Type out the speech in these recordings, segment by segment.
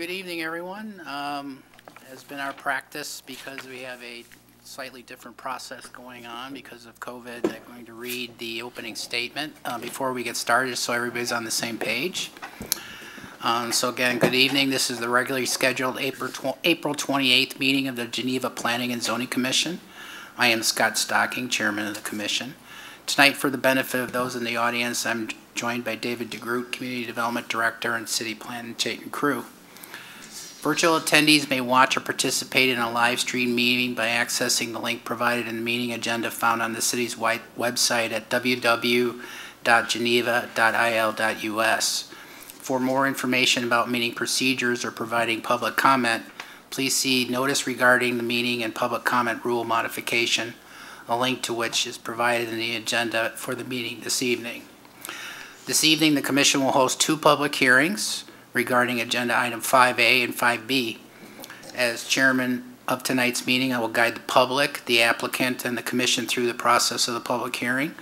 Good evening, everyone. Um, Has been our practice, because we have a slightly different process going on because of COVID, I'm going to read the opening statement uh, before we get started, so everybody's on the same page. Um, So again, good evening. This is the regularly scheduled April tw- April 28th meeting of the Geneva Planning and Zoning Commission. I am Scott Stocking, Chairman of the Commission. Tonight, for the benefit of those in the audience, I'm joined by David DeGroot, Community Development Director and City Plan and Chayton crew. Virtual attendees may watch or participate in a live stream meeting by accessing the link provided in the meeting agenda found on the city's website at www.geneva.il.us. For more information about meeting procedures or providing public comment, please see notice regarding the meeting and public comment rule modification, a link to which is provided in the agenda for the meeting this evening. This evening, the commission will host two public hearings regarding agenda item 5A and 5B. As chairman of tonight's meeting, I will guide the public, the applicant, and the commission through the process of the public hearing,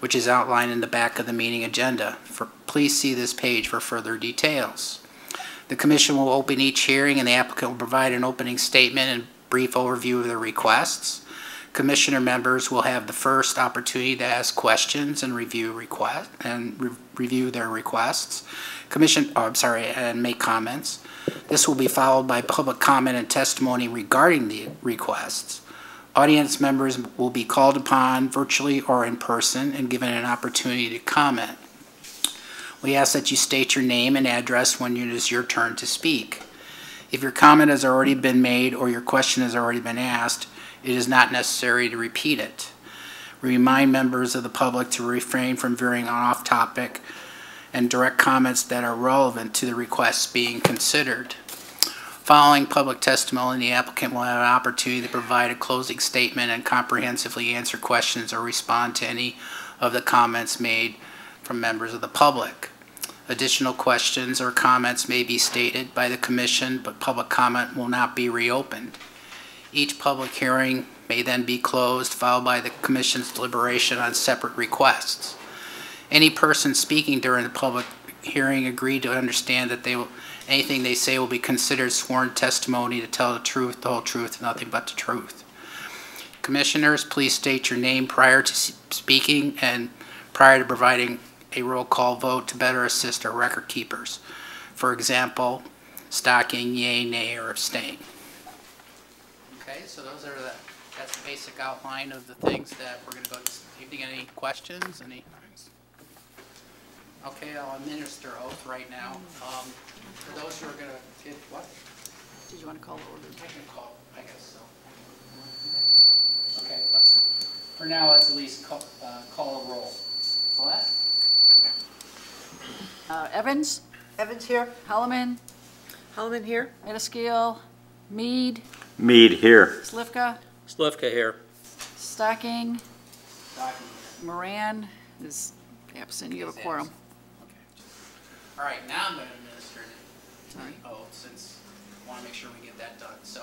which is outlined in the back of the meeting agenda. For- Please see this page for further details. The commission will open each hearing, and the applicant will provide an opening statement and brief overview of the requests. Commissioner members will have the first opportunity to ask questions and review request, and re- review their requests. Commission, oh, I'm sorry, and make comments. This will be followed by public comment and testimony regarding the requests. Audience members will be called upon virtually or in person and given an opportunity to comment. We ask that you state your name and address when it is your turn to speak. If your comment has already been made or your question has already been asked, it is not necessary to repeat it. Remind members of the public to refrain from veering off topic and direct comments that are relevant to the requests being considered. Following public testimony, the applicant will have an opportunity to provide a closing statement and comprehensively answer questions or respond to any of the comments made from members of the public. Additional questions or comments may be stated by the commission, but public comment will not be reopened. Each public hearing may then be closed, followed by the commission's deliberation on separate requests. Any person speaking during the public hearing agree to understand that they will, anything they say will be considered sworn testimony to tell the truth, the whole truth, nothing but the truth. Commissioners, please state your name prior to speaking and prior to providing a roll call vote to better assist our record keepers. For example, stocking, yea, nay, or abstain. Okay, so those are the, that's the basic outline of the things that we're gonna go this evening. Any questions, any? Okay, I'll administer oath right now. Um, for those who are gonna give, what? Did you want to call the order? I can call, I guess so. Okay, let's, for now, let's at least call, uh, call a roll. Colette? Uh, Evans, Evans here. Holloman, Holloman here. Metaskill, Mead, Mead here. Slivka, Slivka here. Stocking, Stocking. Moran is absent. You have a quorum. Okay. All right, now I'm gonna administer Sorry. the oath, since I wanna make sure we get that done. So,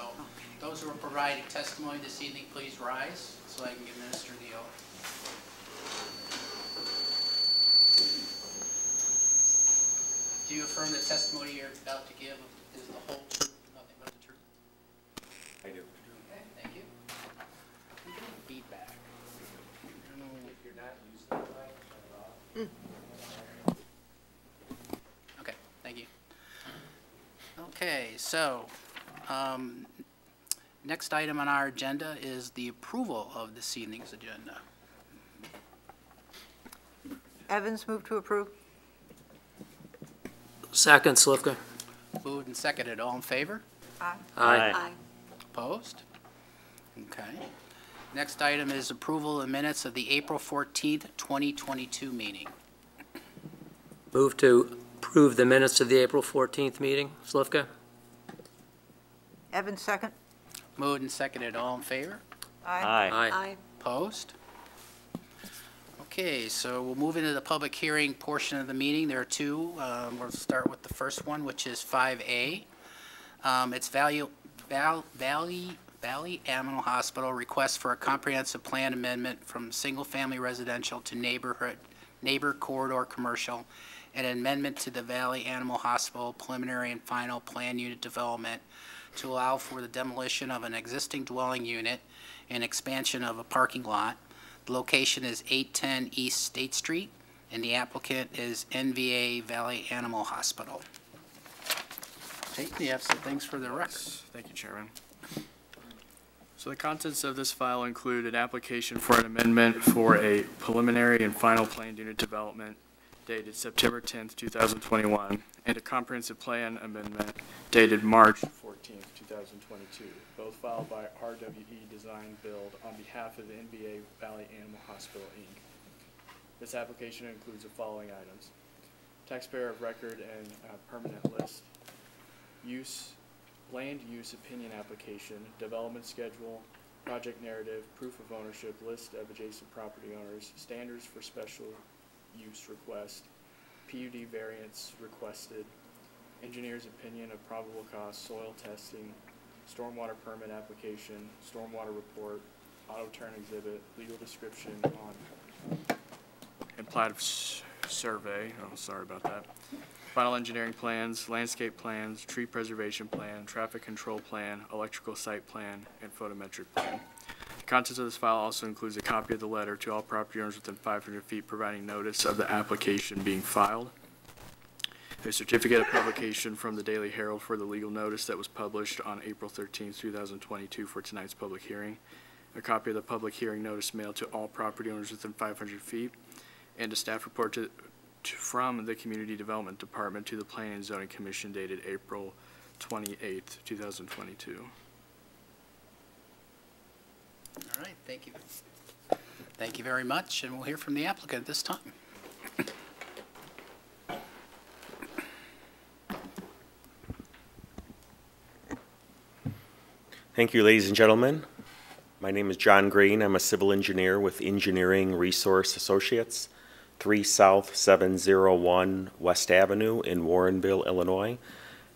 those who are providing testimony this evening, please rise, so I can administer the oath. Do you affirm the testimony you're about to give is the whole truth, nothing but the truth? I do. Okay, thank you. Feedback. If you're not used to it, mm. Okay, thank you. Okay, so, um, next item on our agenda is the approval of this evening's agenda. Evans move to approve. Second, Slivka. Moved and seconded, all in favor? Aye. Opposed? Okay. Next item is approval of minutes of the April 14th, 2022 meeting. Move to approve the minutes of the April 14th meeting. Slivka. Evans second. Moved and seconded, all in favor? Aye. Aye. Opposed? Okay, so we'll move into the public hearing portion of the meeting. There are two. Um, We'll start with the first one, which is 5A. Um, It's Value, Val- Valley, Valley Animal Hospital request for a comprehensive plan amendment from single-family residential to neighborhood, neighbor corridor commercial and an amendment to the Valley Animal Hospital preliminary and final plan unit development to allow for the demolition of an existing dwelling unit and expansion of a parking lot. The location is 810 East State Street, and the applicant is NVA Valley Animal Hospital. You have some things for the record. Thank you, Chairman. So the contents of this file include an application for an amendment for a preliminary and final planned unit development dated September 10th, 2021, and a comprehensive plan amendment dated March 14th, 2022, both filed by RWE Design Build on behalf of the NVA Valley Animal Hospital, Inc. This application includes the following items: taxpayer of record and uh, permanent list, use, land use opinion application, development schedule, project narrative, proof of ownership, list of adjacent property owners, standards for special use request, PUD variance requested, engineer's opinion of probable cost, soil testing, stormwater permit application, stormwater report, auto turn exhibit, legal description on, and plat survey, oh, sorry about that. Final engineering plans, landscape plans, tree preservation plan, traffic control plan, electrical site plan, and photometric plan. The contents of this file also includes a copy of the letter to all property owners within 500 feet providing notice of the application being filed. A certificate of publication from the Daily Herald for the legal notice that was published on April 13, 2022 for tonight's public hearing. A copy of the public hearing notice mailed to all property owners within 500 feet. And a staff report to, to- from the Community Development Department to the Planning and Zoning Commission dated April 28, 2022. All right, thank you. Thank you very much, and we'll hear from the applicant at this time. Thank you, ladies and gentlemen. My name is John Green. I'm a civil engineer with Engineering Resource Associates, 3 South 701 West Avenue in Warrenville, Illinois.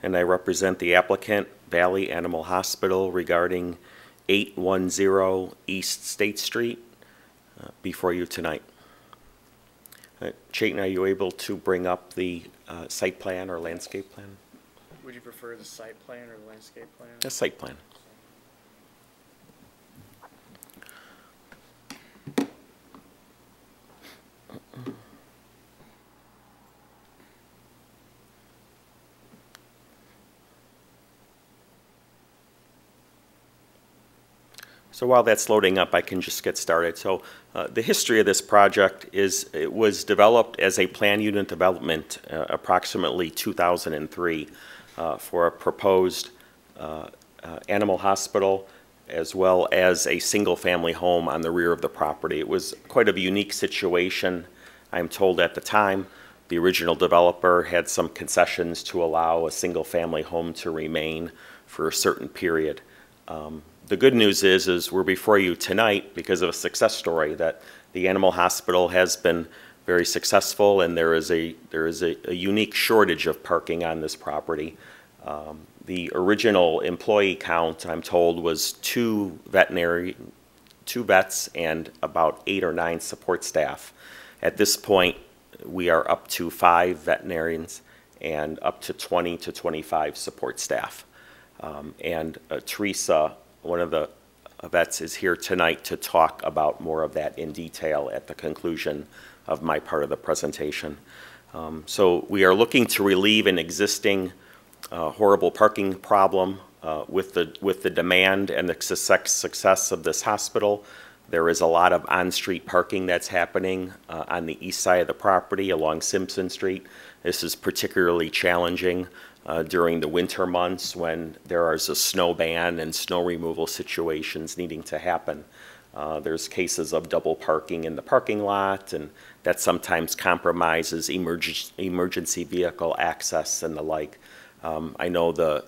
And I represent the applicant, Valley Animal Hospital, regarding 810 East State Street uh, before you tonight. Uh, Chayton, are you able to bring up the uh, site plan or landscape plan? Would you prefer the site plan or the landscape plan? The site plan. So while that's loading up, I can just get started. So uh, the history of this project is it was developed as a plan unit development uh, approximately 2003 uh, for a proposed uh, uh, animal hospital as well as a single-family home on the rear of the property. It was quite a unique situation, I'm told at the time. The original developer had some concessions to allow a single-family home to remain for a certain period. Um, The good news is, is we're before you tonight because of a success story that the animal hospital has been very successful and there is a, there is a a unique shortage of parking on this property. Um, The original employee count, I'm told, was two veterinary, two vets and about eight or nine support staff. At this point, we are up to five veterinarians and up to 20 to 25 support staff. Um, And uh, Teresa, one of the vets, is here tonight to talk about more of that in detail at the conclusion of my part of the presentation. Um, So we are looking to relieve an existing uh, horrible parking problem uh, with the, with the demand and the success, of this hospital. There is a lot of on-street parking that's happening uh, on the east side of the property along Simpson Street. This is particularly challenging uh, during the winter months when there is a snow ban and snow removal situations needing to happen. Uh, There's cases of double parking in the parking lot, and that sometimes compromises emerg- emergency vehicle access and the like. Um, I know the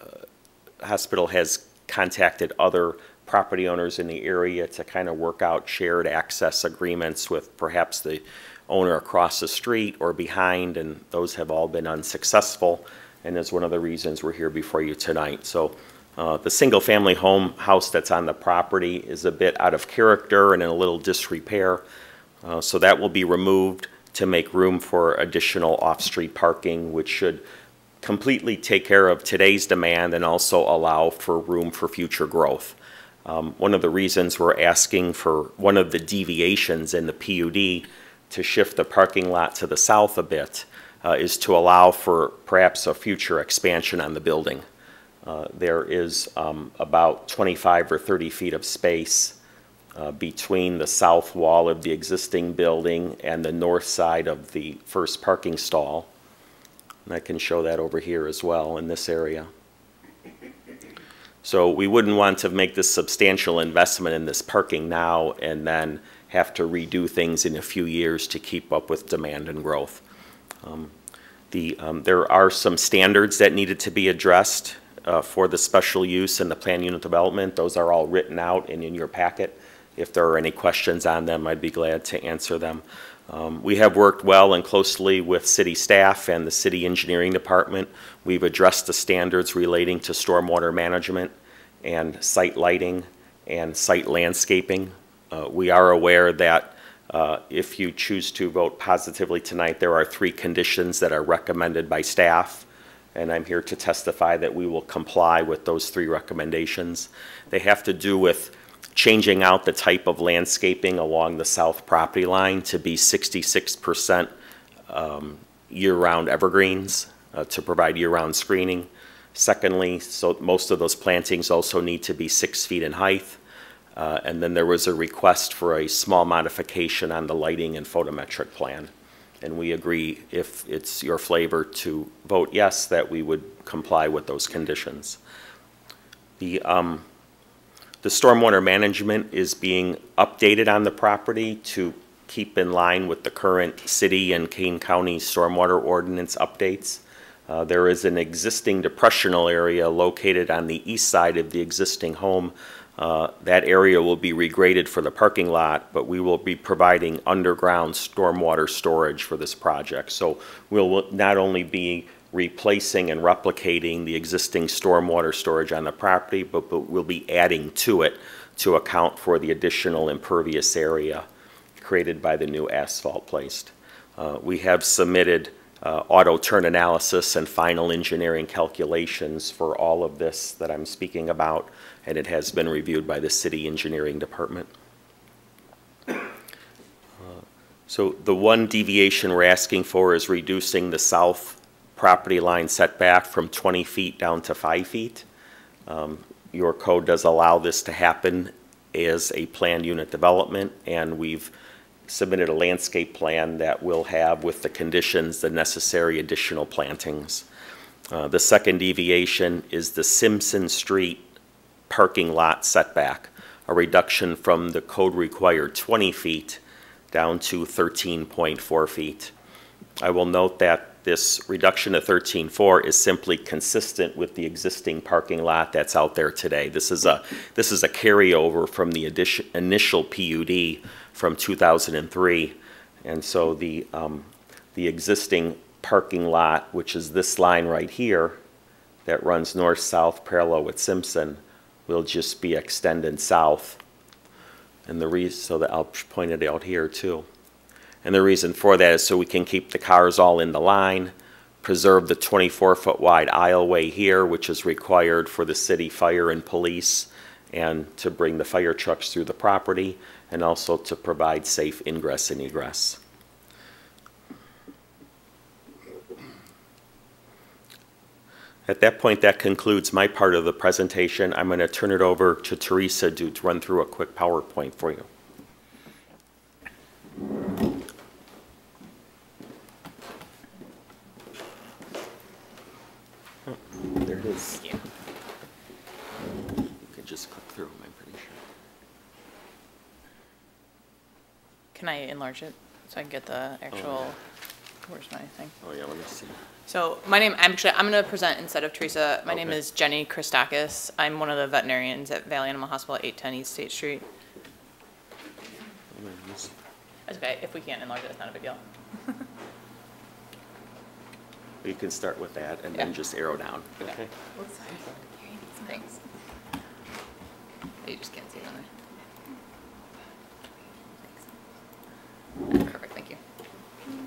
uh, hospital has contacted other property owners in the area to kind of work out shared access agreements with perhaps the owner across the street or behind, and those have all been unsuccessful, and is one of the reasons we're here before you tonight. So uh, the single-family home house that's on the property is a bit out of character and in a little disrepair, uh, so that will be removed to make room for additional off-street parking, which should completely take care of today's demand and also allow for room for future growth. Um, One of the reasons we're asking for one of the deviations in the PUD to shift the parking lot to the south a bit is to allow for perhaps a future expansion on the building. Uh, There is um, about 25 or 30 feet of space uh, between the south wall of the existing building and the north side of the first parking stall. And I can show that over here as well in this area. So we wouldn't want to make this substantial investment in this parking now and then have to redo things in a few years to keep up with demand and growth. Um, The, um, there are some standards that needed to be addressed uh, for the special use and the plan unit development. Those are all written out and in your packet. If there are any questions on them, I'd be glad to answer them. Um, We have worked well and closely with city staff and the city engineering department. We've addressed the standards relating to stormwater management and site lighting and site landscaping. Uh, We are aware that uh, if you choose to vote positively tonight, there are three conditions that are recommended by staff, and I'm here to testify that we will comply with those three recommendations. They have to do with changing out the type of landscaping along the south property line to be 66% um, year-round evergreens uh, to provide year-round screening. Secondly, so most of those plantings also need to be six feet in height. Uh, And then there was a request for a small modification on the lighting and photometric plan. And we agree, if it's your flavor to vote yes, that we would comply with those conditions. The, um, the stormwater management is being updated on the property to keep in line with the current city and Kane County stormwater ordinance updates. Uh, There is an existing depressional area located on the east side of the existing home. Uh, That area will be regraded for the parking lot, but we will be providing underground stormwater storage for this project. So we'll not only be replacing and replicating the existing stormwater storage on the property, but, but we'll be adding to it to account for the additional impervious area created by the new asphalt placed. Uh, We have submitted uh, auto turn analysis and final engineering calculations for all of this that I'm speaking about, and it has been reviewed by the city engineering department. Uh, So the one deviation we're asking for is reducing the south property line setback from 20 feet down to 5 feet. Um, Your code does allow this to happen as a planned unit development, and we've submitted a landscape plan that will have with the conditions the necessary additional plantings. Uh, The second deviation is the Simpson Street parking lot setback, a reduction from the code-required 20 feet down to 13.4 feet. I will note that this reduction to 13.4 is simply consistent with the existing parking lot that's out there today. This is a, this is a carryover from the addition, initial PUD from 2003. And so the, um, the existing parking lot, which is this line right here, that runs north-south parallel with Simpson, will just be extended south. And the reason, so that I'll point it out here too. And the reason for that is so we can keep the cars all in the line, preserve the 24-foot wide aisleway here, which is required for the city fire and police, and to bring the fire trucks through the property, and also to provide safe ingress and egress. At that point, that concludes my part of the presentation. I'm going to turn it over to Teresa to to run through a quick PowerPoint for you. There it is. Yeah. You can just click through them, I'm pretty sure. Can I enlarge it so I can get the oh, actual, where's my thing? Oh, yeah, let me see. So my name, I'm actually, I'm going to present instead of Teresa. My name is Jenny Christakis. I'm one of the veterinarians at Valley Animal Hospital at 810 East State Street. It's okay, if we can't enlarge it, it's not a big deal. You can start with that and then Yeah. just arrow down, Okay. okay? Thanks. You just can't see it on there. Thanks. Perfect, thank you.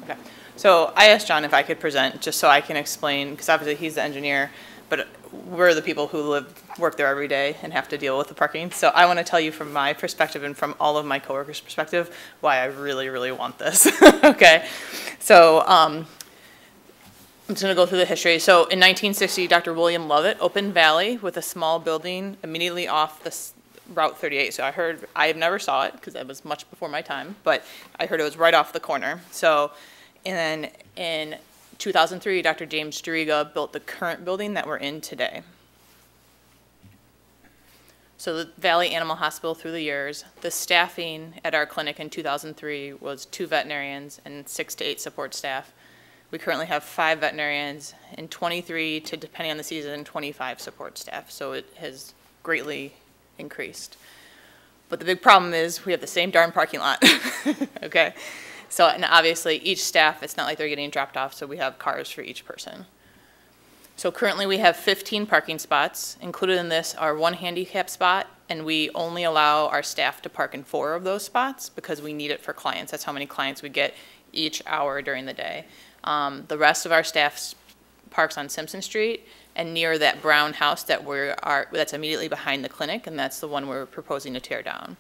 Okay. So I asked John if I could present, just so I can explain, because obviously he's the engineer, but we're the people who live, work there every day and have to deal with the parking. So I want to tell you from my perspective and from all of my coworkers' perspective, why I really, really want this. Okay? So, um, I'm just gonna go through the history. So in 1960, Dr. William Lovett opened Valley with a small building immediately off the Route 38. So I heard, I have never saw it because that was much before my time, but I heard it was right off the corner. So, and then in 2003, Dr. James Doriga built the current building that we're in today. So the Valley Animal Hospital through the years, the staffing at our clinic in 2003 was two veterinarians and six to eight support staff. We currently have five veterinarians and 23 to, depending on the season, 25 support staff. So it has greatly increased. But the big problem is we have the same darn parking lot. Okay? So, and obviously, each staff, it's not like they're getting dropped off, so we have cars for each person. So currently, we have 15 parking spots. Included in this are one handicap spot, and we only allow our staff to park in four of those spots because we need it for clients. That's how many clients we get each hour during the day. Um, The rest of our staff parks on Simpson Street and near that brown house that we're, are, that's immediately behind the clinic, and that's the one we're proposing to tear down.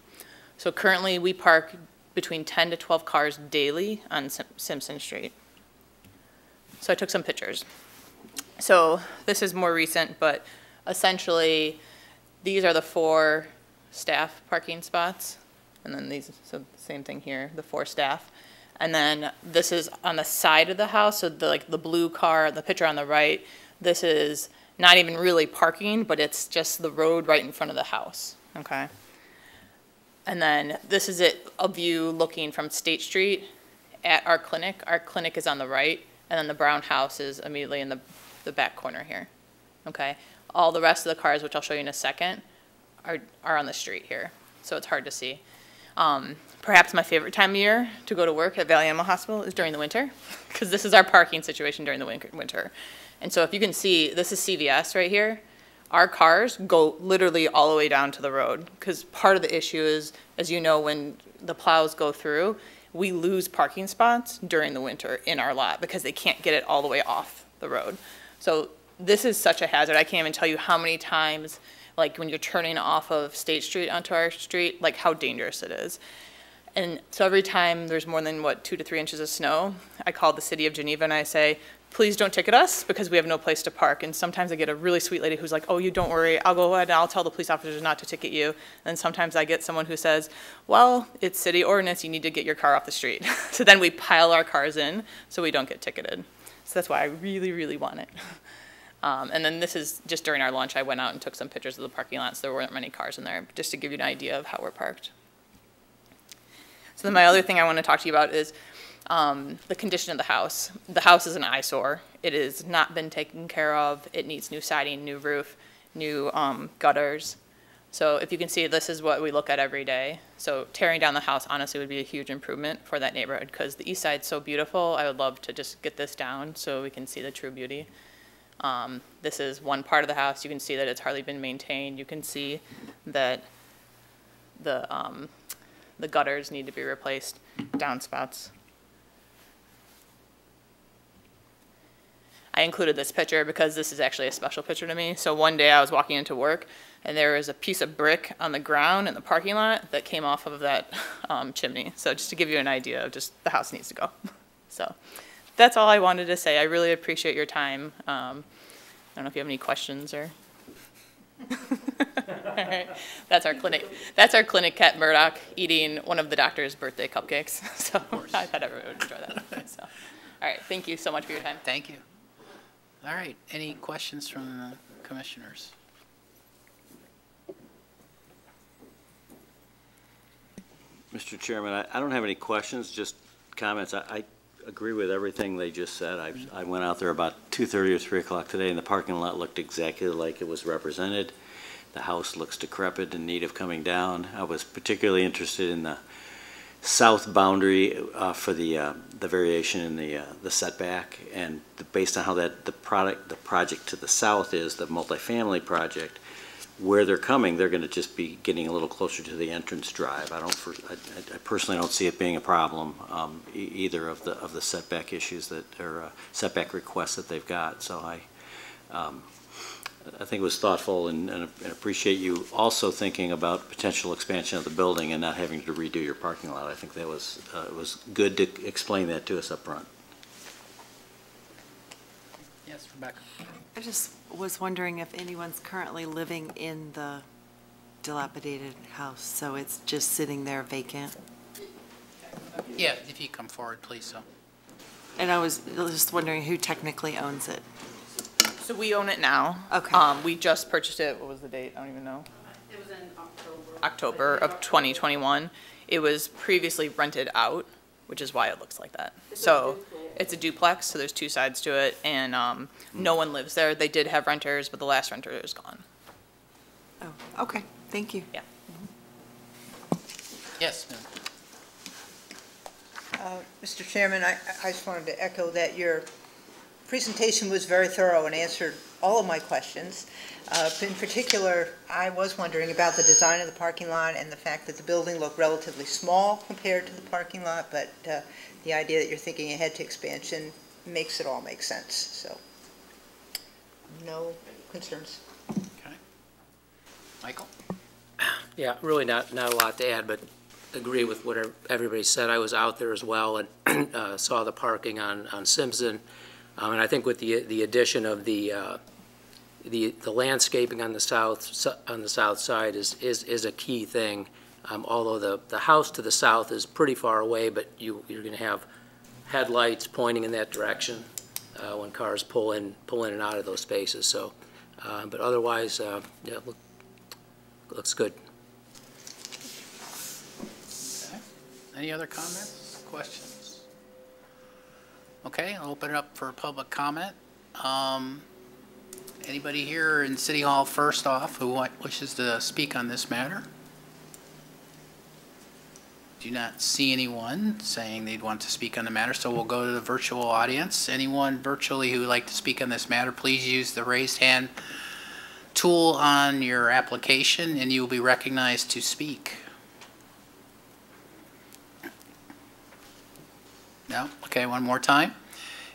So currently, we park between 10 to 12 cars daily on Sim- Simpson Street. So I took some pictures. So this is more recent, but essentially, these are the four staff parking spots. And then these, so same thing here, the four staff. And then this is on the side of the house, so the, like, the blue car, the picture on the right, this is not even really parking, but it's just the road right in front of the house, okay? And then this is it, a view looking from State Street at our clinic. Our clinic is on the right, and then the brown house is immediately in the, the back corner here, okay? All the rest of the cars, which I'll show you in a second, are, are on the street here, so it's hard to see. Um, perhaps my favorite time of year to go to work at Valley Animal Hospital is during the winter, because this is our parking situation during the winter. And so if you can see, this is CVS right here. Our cars go literally all the way down to the road, because part of the issue is, as you know, when the plows go through, we lose parking spots during the winter in our lot, because they can't get it all the way off the road. So this is such a hazard. I can't even tell you how many times, like when you're turning off of State Street onto our street, like how dangerous it is. And so every time there's more than, what, two to three inches of snow, I call the city of Geneva and I say, please don't ticket us because we have no place to park. And sometimes I get a really sweet lady who's like, oh, you don't worry, I'll go ahead and I'll tell the police officers not to ticket you. And sometimes I get someone who says, well, it's city ordinance, you need to get your car off the street. So then we pile our cars in so we don't get ticketed. So that's why I really, really want it. Um, and then this is just during our lunch, I went out and took some pictures of the parking lot, so There weren't many cars in there, just to give you an idea of how we're parked. So then my other thing I want to talk to you about is um, the condition of the house. The house is an eyesore. It has not been taken care of. It needs new siding, new roof, new um, gutters. So if you can see, this is what we look at every day. So tearing down the house honestly would be a huge improvement for that neighborhood because the east side's so beautiful. I would love to just get this down so we can see the true beauty. Um, this is one part of the house. You can see that it's hardly been maintained. You can see that the, um, the gutters need to be replaced, downspouts. I included this picture because this is actually a special picture to me. So one day I was walking into work and there was a piece of brick on the ground in the parking lot that came off of that um, chimney. So just to give you an idea of just the house needs to go. So that's all I wanted to say. I really appreciate your time. Um, I don't know if you have any questions or. All right. That's our clinic. That's our clinic cat Murdoch eating one of the doctor's birthday cupcakes. So I thought everyone would enjoy that. So, all right. Thank you so much for your time. Thank you. All right, any questions from the commissioners? Mr. Chairman, I, I don't have any questions, just comments. I, I agree with everything they just said. I, I went out there about 2:30 or 3 o'clock today, and the parking lot looked exactly like it was represented. The house looks decrepit and need of coming down. I was particularly interested in the south boundary uh, for the, uh, the variation in the, uh, the setback, and the- based on how that, the product, the project to the south is, the multifamily project, where they're coming, they're going to just be getting a little closer to the entrance drive. I don't, for- I I personally don't see it being a problem, um, e- either of the, of the setback issues that, or uh, setback requests that they've got. So I, um, I think it was thoughtful and and appreciate you also thinking about potential expansion of the building and not having to redo your parking lot. I think that was, uh, it was good to explain that to us up front. Yes, Rebecca? I just was wondering if anyone's currently living in the dilapidated house, so it's just sitting there vacant? Yeah, if you come forward, please, so. And I was just wondering who technically owns it? So we own it now. Okay. Um, we just purchased it, what was the date? I don't even know. It was in October. October of 2021. It was previously rented out, which is why it looks like that. So it's a duplex, so there's two sides to it, and um, no one lives there. They did have renters, but the last renter is gone. Oh, okay, thank you. Yeah. Yes, ma'am. Uh, Mr. Chairman, I I just wanted to echo that your presentation was very thorough and answered all of my questions. Uh, In particular, I was wondering about the design of the parking lot and the fact that the building looked relatively small compared to the parking lot, but uh, the idea that you're thinking ahead to expansion makes it all make sense, so no concerns. Okay. Michael? Yeah, really not, not a lot to add, but agree with what everybody said. I was out there as well and uh, saw the parking on, on Simpson. Um, And I think with the, the addition of the, uh, the, the landscaping on the south, on the south side is, is, is a key thing. Um, Although the, the house to the south is pretty far away, but you, you're going to have headlights pointing in that direction uh, when cars pull in, pull in and out of those spaces, so. uh, But otherwise, uh, yeah, look, looks good. Any other comments, questions? Okay, I'll open it up for public comment. Um, Anybody here in City Hall, first off, who wishes to speak on this matter? Do not see anyone saying they'd want to speak on the matter, so we'll go to the virtual audience. Anyone virtually who would like to speak on this matter, please use the raised hand tool on your application, and you will be recognized to speak. No? Okay, one more time.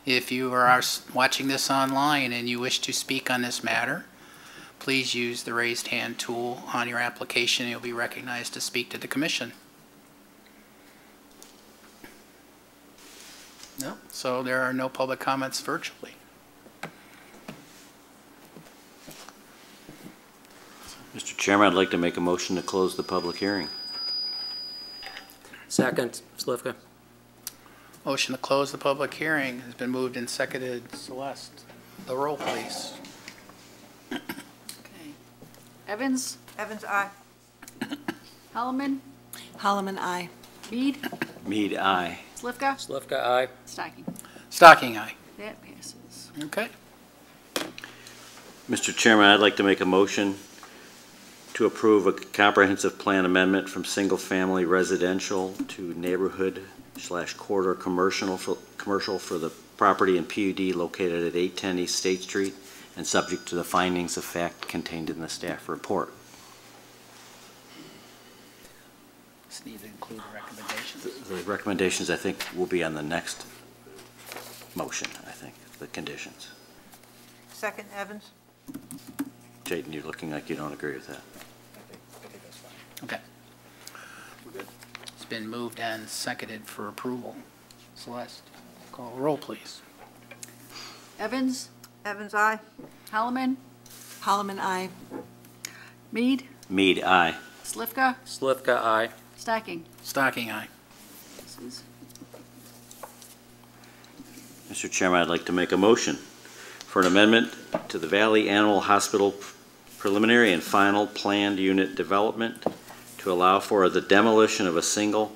If you are watching this online and you wish to speak on this matter, please use the raised hand tool on your application. You'll be recognized to speak to the commission. No? So there are no public comments virtually. Mr. Chairman, I'd like to make a motion to close the public hearing. Second, Slivka. Motion to close the public hearing has been moved and seconded. Celeste, the roll, please. Okay. Evans, Evans, aye. Holloman, Holloman, aye. Mead, Mead, aye. Slivka, Slivka, aye. Stocking. Stocking aye. That passes. Okay. Mr. Chairman, I'd like to make a motion to approve a comprehensive plan amendment from single-family residential to neighborhood slash corridor commercial, for- commercial for the property in PUD located at 810 East State Street and subject to the findings of fact contained in the staff report. Just need to include the recommendations. The- The recommendations, I think, will be on the next motion, I think, the conditions. Second, Evans? Jayden, you're looking like you don't agree with that. Okay. It's been moved and seconded for approval. Celeste, call roll, please. Evans, Evans, aye. Holloman, Holloman, aye. Mead, Mead, aye. Slivka, Slivka, aye. Stocking. Stocking aye. Passes. Mr. Chairman, I'd like to make a motion for an amendment to the Valley Animal Hospital preliminary and final planned unit development to allow for the demolition of a single,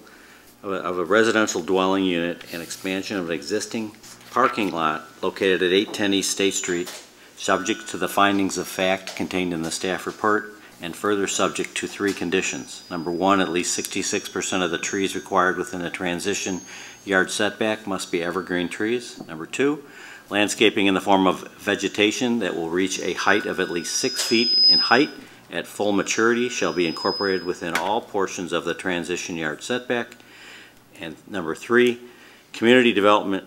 of a- of a residential dwelling unit and expansion of an existing parking lot located at 810 East State Street, subject to the findings of fact contained in the staff report, and further subject to three conditions. Number one, at least 66% of the trees required within the transition yard setback must be evergreen trees. Number two, landscaping in the form of vegetation that will reach a height of at least six feet in height at full maturity shall be incorporated within all portions of the transition yard setback. And number three, community development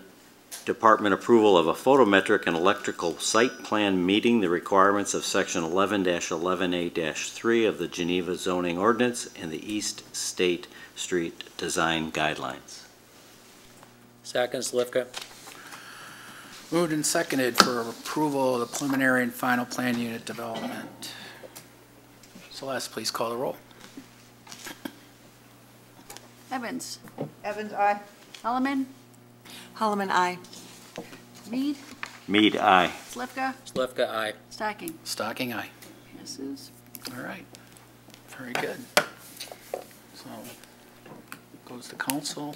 department approval of a photometric and electrical site plan meeting the requirements of section eleven eleven A three of the Geneva zoning ordinance and the East State Street Design Guidelines. Second, Slivka. Moved and seconded for approval of the preliminary and final plan unit development. Celeste, please call the roll. Evans. Evans, aye. Holloman. Holloman, aye. Mead. Mead, aye. Slivka. Slivka, aye. Stocking. Stocking aye. Passes. All right. Very good. So, goes to council.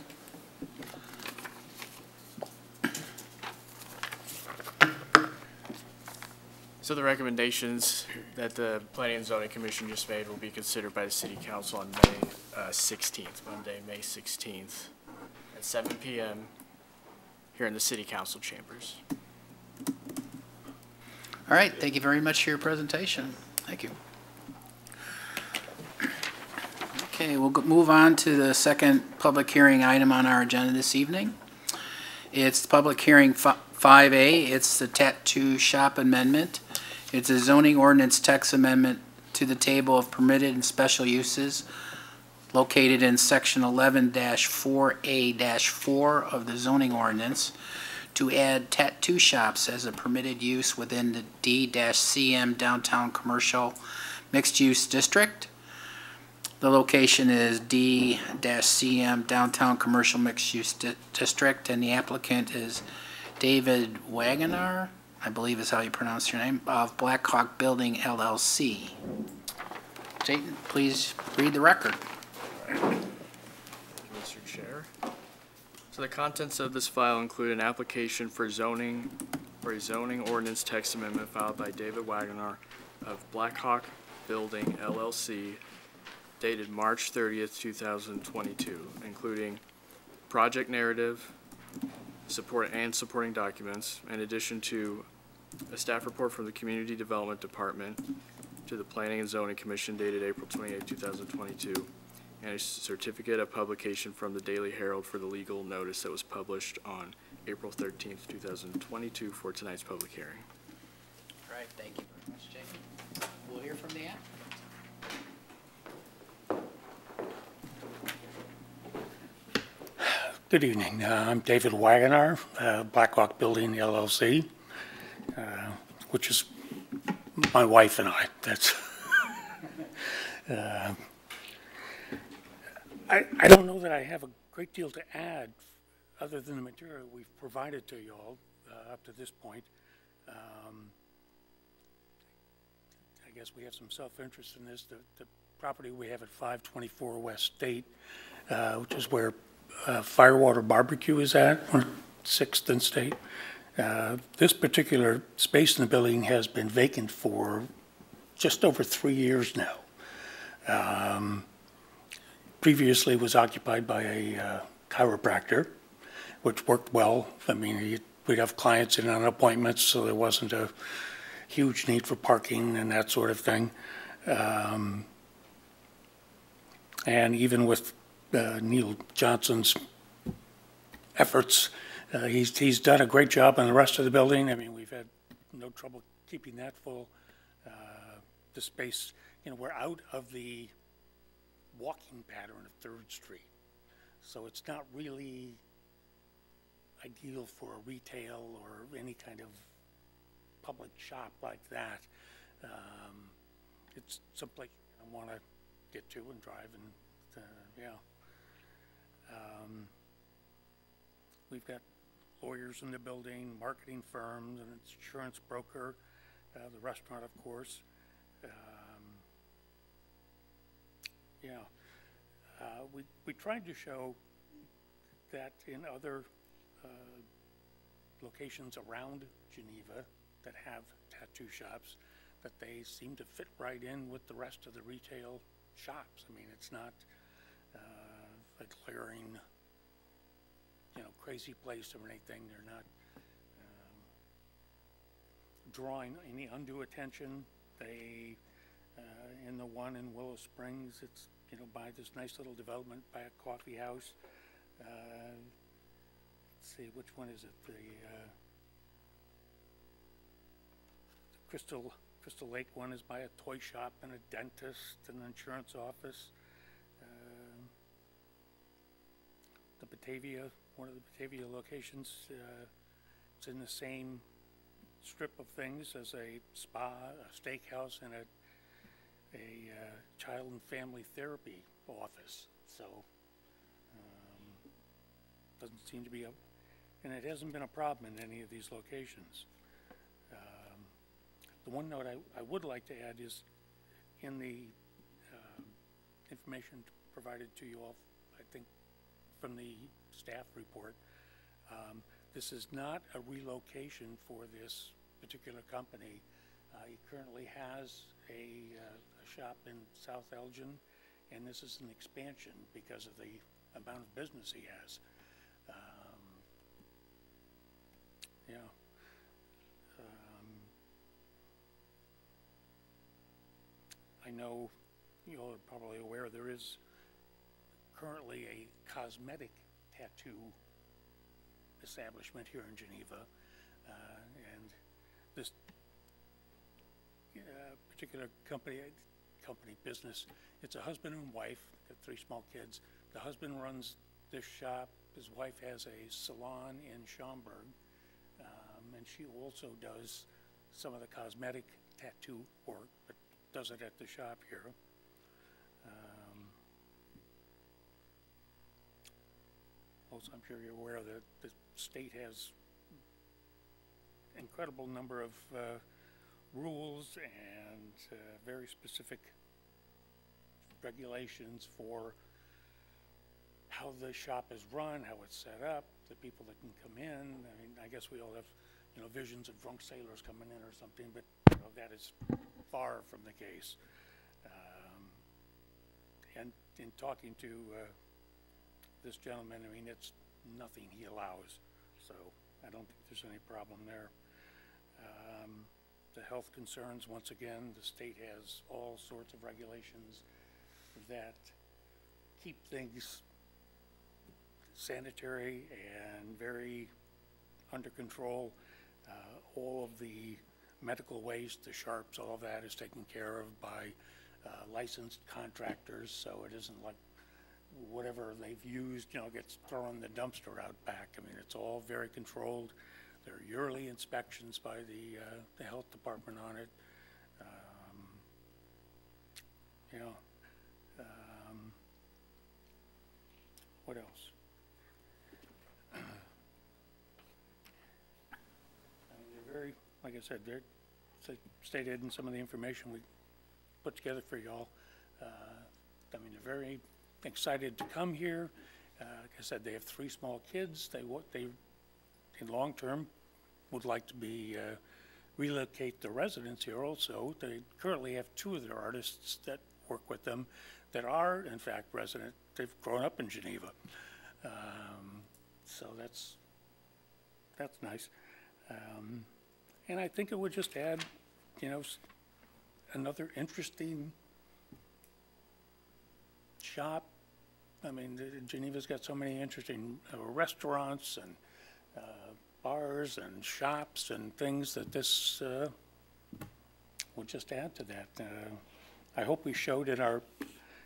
So the recommendations that the Planning and Zoning Commission just made will be considered by the city council on May uh, 16th, Monday, May 16th, at 7 PM here in the city council chambers. All right, thank you very much for your presentation. Thank you. Okay, we'll move on to the second public hearing item on our agenda this evening. It's public hearing 5A, it's the tattoo shop amendment. It's a zoning ordinance text amendment to the table of permitted and special uses located in section 11-4A-4 of the zoning ordinance to add tattoo shops as a permitted use within the D-CM downtown commercial mixed-use district. The location is D-CM downtown commercial mixed-use di- district, and the applicant is David Wagoner, I believe is how you pronounce your name, of Blackhawk Building LLC. Chayton, please read the record. Mr. Chair. So the contents of this file include an application for zoning, for a zoning ordinance text amendment filed by David Wagner of Blackhawk Building LLC dated March 30th, 2022, including project narrative, support, and supporting documents, in addition to a staff report from the Community Development Department to the Planning and Zoning Commission dated April 28, 2022, and a certificate of publication from the Daily Herald for the legal notice that was published on April 13th, 2022 for tonight's public hearing. All right, thank you very much, Jacob. We'll hear from the applicant. Good evening. Uh, I'm David Wagoner, uh, Blackhawk Building LLC, uh, which is my wife and I. That's. Uh, I I don't know that I have a great deal to add, other than the material we've provided to you all uh, up to this point. Um, I guess we have some self-interest in this. The the property we have at 524 West State, uh, which is where uh, Firewater Barbecue is at, on Sixth and State. Uh, This particular space in the building has been vacant for just over three years now. Um, Previously was occupied by a uh, chiropractor, which worked well. I mean, we'd have clients in on appointments, so there wasn't a huge need for parking and that sort of thing. Um, And even with uh, Neil Johnson's efforts. Uh, He's, he's done a great job on the rest of the building. I mean, we've had no trouble keeping that full. Uh, The space, you know, we're out of the walking pattern of Third Street. So it's not really ideal for a retail or any kind of public shop like that. Um, It's someplace I want to get to and drive and, uh, yeah. Um, We've got lawyers in the building, marketing firms, an insurance broker, uh, the restaurant, of course. Um, Yeah. Uh, We, we tried to show that in other uh, locations around Geneva that have tattoo shops, that they seem to fit right in with the rest of the retail shops. I mean, it's not uh, a glaring, you know, crazy place or anything. They're not um, drawing any undue attention. They Uh, In the one in Willow Springs, it's, you know, by this nice little development by a coffee house. Uh, Let's see, which one is it? The uh, Crystal, Crystal Lake one is by a toy shop and a dentist and an insurance office. Um, The Batavia, one of the Batavia locations, uh, it's in the same strip of things as a spa, a steakhouse, and a, a uh, child and family therapy office. So, um, doesn't seem to be a, and it hasn't been a problem in any of these locations. Um, The one note I, I would like to add is in the um, information provided to you all, I think, from the staff report, um, this is not a relocation for this particular company. Uh, He currently has a, uh, a shop in South Elgin, and this is an expansion because of the amount of business he has. Um, Yeah. Um, I know you all are probably aware there is currently a cosmetic tattoo establishment here in Geneva. Uh, and this uh, particular company, company business, it's a husband and wife, got three small kids. The husband runs this shop. His wife has a salon in Schaumburg. Um, and she also does some of the cosmetic tattoo work, but does it at the shop here. Also, I'm sure you're aware that the state has incredible number of uh, rules and uh, very specific regulations for how the shop is run, how it's set up, the people that can come in. I mean, I guess we all have, you know, visions of drunk sailors coming in or something, but, you know, that is far from the case. Um, And in talking to uh, this gentleman, I mean, it's nothing he allows, so I don't think there's any problem there. Um, The health concerns, once again, the state has all sorts of regulations that keep things sanitary and very under control. Uh, All of the medical waste, the sharps, all of that is taken care of by uh, licensed contractors, so it isn't like whatever they've used, you know, gets thrown in the dumpster out back. I mean, it's all very controlled. There are yearly inspections by the, uh, the health department on it. Um, You know, um, what else? I mean, they're very, like I said, they're, stated in some of the information we put together for y'all. Uh, I mean, they're very excited to come here. Uh, Like I said, they have three small kids. They, they, in long-term, would like to be, uh, relocate the residents here also. They currently have two of their artists that work with them that are, in fact, resident. They've grown up in Geneva. Um, So that's, that's nice. Um, And I think it would just add, you know, another interesting shop. I mean, Geneva's got so many interesting uh, restaurants and uh, bars and shops and things that this uh, would just add to that. Uh, I hope we showed in our,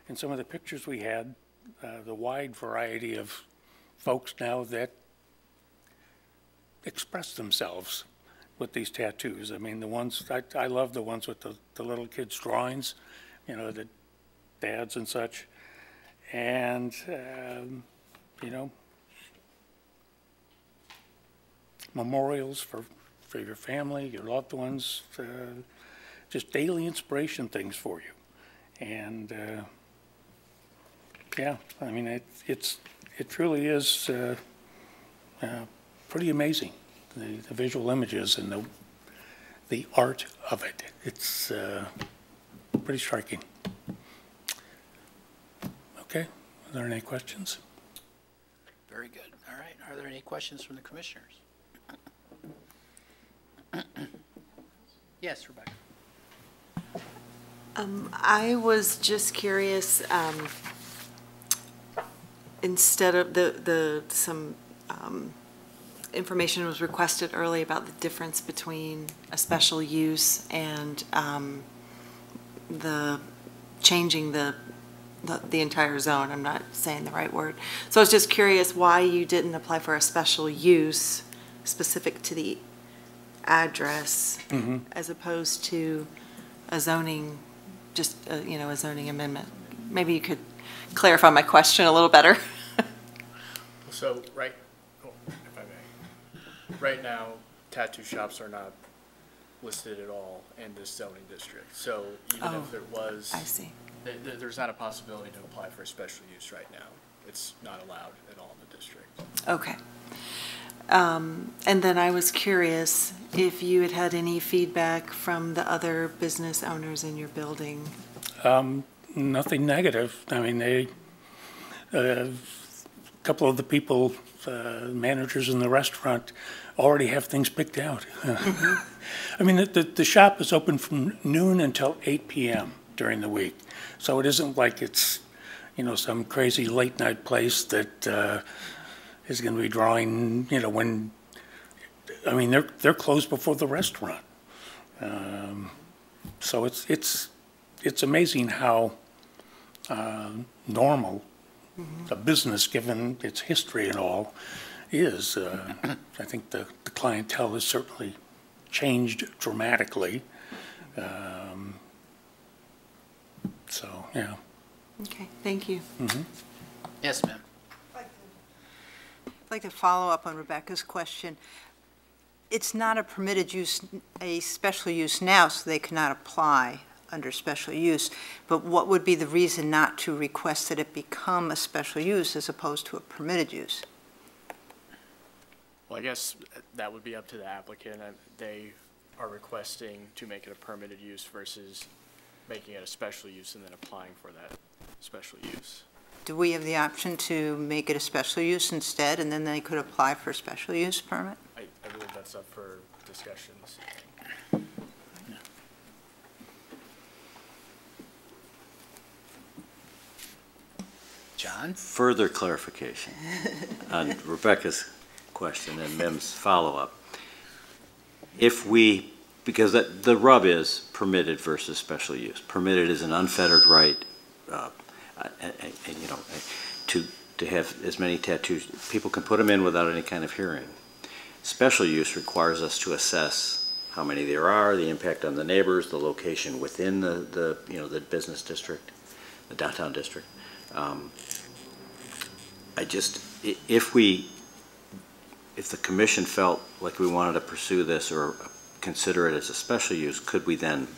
in some of the pictures we had, uh, the wide variety of folks now that express themselves with these tattoos. I mean, the ones, I, I love the ones with the, the little kids' drawings, you know, the dads and such. And, um, you know, memorials for, for your family, your loved ones, uh, just daily inspiration things for you. And, uh, yeah, I mean, it, it's, it truly is, uh, uh, pretty amazing, the, the visual images and the, the art of it. It's, uh, pretty striking. Okay, are there any questions? Very good. All right. Are there any questions from the commissioners? Yes, Rebecca. Um, I was just curious, um, instead of the, the, some, um, information was requested early about the difference between a special use and, um, the, changing the, the, the entire zone. I'm not saying the right word. So I was just curious why you didn't apply for a special use specific to the address as opposed to a zoning, just, uh, you know, a zoning amendment. Maybe you could clarify my question a little better. So, right, oh, if I may, right now, tattoo shops are not listed at all in this zoning district. So even Oh, if there was, I see. Th- th- there's not a possibility to apply for a special use right now. It's not allowed at all in the district. Okay. Um, And then I was curious if you had had any feedback from the other business owners in your building. Um, Nothing negative. I mean, they, a couple of the people, uh, managers in the restaurant already have things picked out. I mean, the- the, the shop is open from noon until eight PM during the week. So it isn't like it's, you know, some crazy late-night place that uh, is going to be drawing, you know, when, I mean, they're, they're closed before the restaurant. Um, So it's, it's, it's amazing how uh, normal a business, given its history and all, is. Uh, I think the the clientele has certainly changed dramatically. Um, So, yeah. Okay, thank you. Yes, ma'am. I'd like to follow up on Rebecca's question. It's not a permitted use, a special use now, so they cannot apply under special use. But what would be the reason not to request that it become a special use as opposed to a permitted use? Well, I guess that would be up to the applicant. Uh, They are requesting to make it a permitted use versus making it a special use and then applying for that special use. Do we have the option to make it a special use instead, and then they could apply for a special use permit? I, I believe that's up for discussions. John? Further clarification on Rebecca's question and Mim's follow-up. If we, because that- the rub is permitted versus special use. Permitted is an unfettered right, uh, and, and- you know, to, to have as many tattoos, people can put them in without any kind of hearing. Special use requires us to assess how many there are, the impact on the neighbors, the location within the, the, you know, the business district, the downtown district. Um, I just, if we, if the commission felt like we wanted to pursue this or consider it as a special use, could we then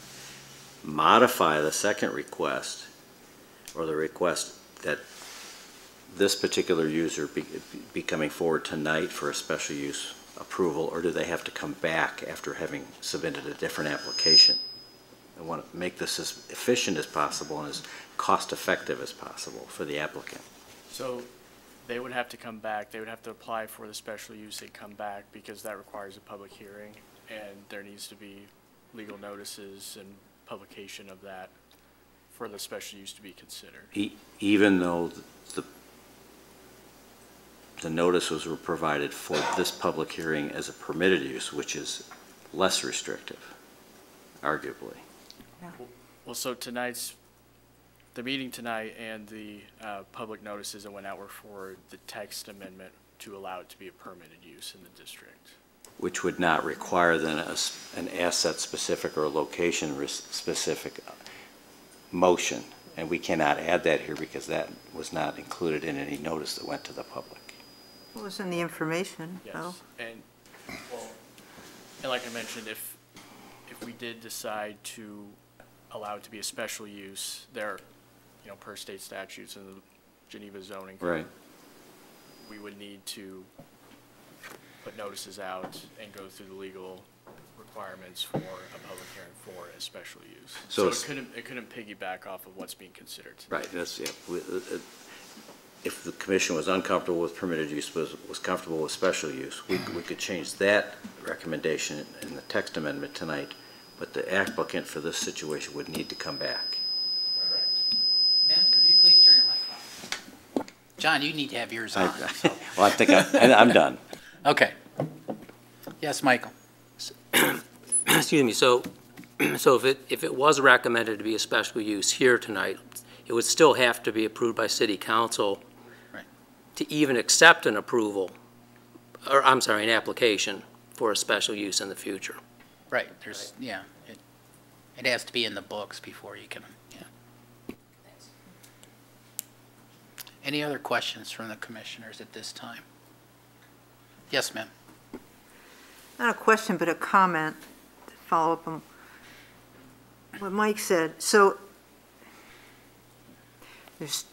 modify the second request or the request that this particular user be, be coming forward tonight for a special use approval, or do they have to come back after having submitted a different application? I want to make this as efficient as possible and as cost-effective as possible for the applicant. So they would have to come back, they would have to apply for the special use, they'd come back because that requires a public hearing and there needs to be legal notices and publication of that for the special use to be considered. E- even though the, the notice was provided for this public hearing as a permitted use, which is less restrictive, arguably. Well, so tonight's, the meeting tonight and the uh, public notices that went out were for the text amendment to allow it to be a permitted use in the district. Which would not require then a s an asset-specific or location-specific uh, motion. And we cannot add that here because that was not included in any notice that went to the public. It was in the information, Yes, though. and, well, and like I mentioned, if, if we did decide to allow it to be a special use, there, you know, per state statutes and the Geneva zoning. code, Right. We would need to put notices out and go through the legal requirements for a public hearing for a special use. So So it couldn't, it couldn't piggyback off of what's being considered tonight. Right, that's, yeah, we- uh, uh, if the commission was uncomfortable with permitted use, was, was comfortable with special use, we, we could change that recommendation in the text amendment tonight, but the applicant for this situation would need to come back. Ma'am, could you please turn your mic off? John, you need to have yours I- on. so- Well, I think I, I'm done. Okay. Yes, Michael? Excuse me, so, so if it, if it was recommended to be a special use here tonight, it would still have to be approved by city council Right. to even accept an approval, or, I'm sorry, an application for a special use in the future. Right, there's, yeah, it, it has to be in the books before you can, yeah. Any other questions from the commissioners at this time? Yes, ma'am. Not a question, but a comment to follow up on what Mike said. So there's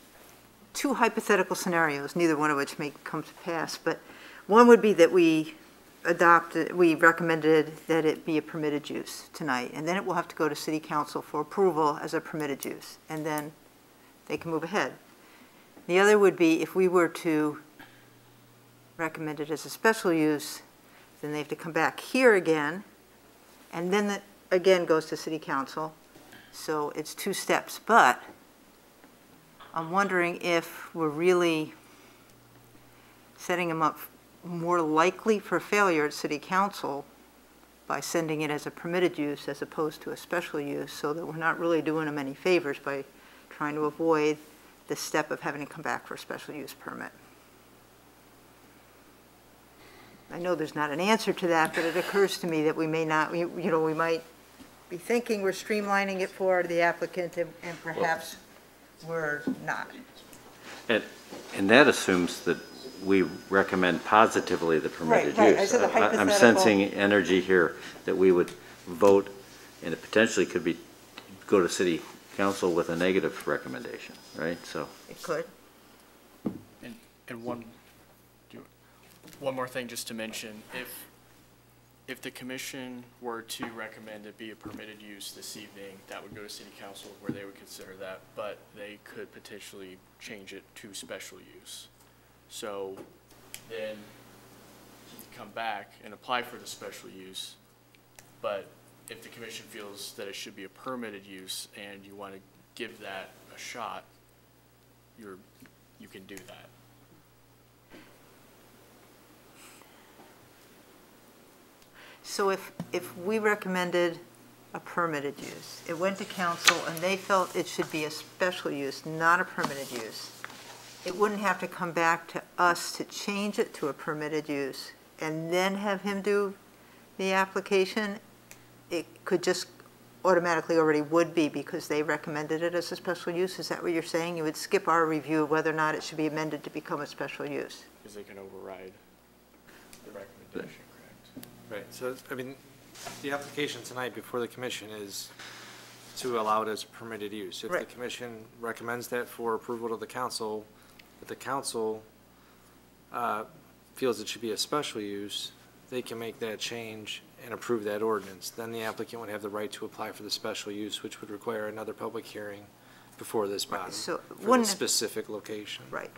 two hypothetical scenarios, neither one of which may come to pass, but one would be that we adopted, we recommended that it be a permitted use tonight, and then it will have to go to city council for approval as a permitted use, and then they can move ahead. The other would be if we were to recommend it as a special use, then they have to come back here again, and then it again goes to city council. So it's two steps, but I'm wondering if we're really setting them up more likely for failure at city council by sending it as a permitted use as opposed to a special use, so that we're not really doing them any favors by trying to avoid the step of having to come back for a special use permit. I know there's not an answer to that, but it occurs to me that we may not, we- you know, we might be thinking we're streamlining it for the applicant, and and perhaps we're not. And, and that assumes that we recommend positively the permitted use. Right, right. I said the I- I'm hypothetical- sensing energy here that we would vote, and it potentially could be, go to city council with a negative recommendation, right? So, It could. And, and one, do- one more thing just to mention, if, if the commission were to recommend it be a permitted use this evening, that would go to city council where they would consider that, but they could potentially change it to special use. So then you come back and apply for the special use, but if the commission feels that it should be a permitted use and you want to give that a shot, you're, you can do that. So if, if we recommended a permitted use, it went to council and they felt it should be a special use, not a permitted use, it wouldn't have to come back to us to change it to a permitted use and then have him do the application. It could just automatically already would be because they recommended it as a special use. Is that what you're saying? You would skip our review of whether or not it should be amended to become a special use? because they can override the recommendation? Right, so, I mean, the application tonight before the commission is to allow it as permitted use. If the Right. commission recommends that for approval to the council, but the council uh, feels it should be a special use, they can make that change and approve that ordinance. Then the applicant would have the right to apply for the special use, which would require another public hearing before this body so for wouldn't it- specific location. Right.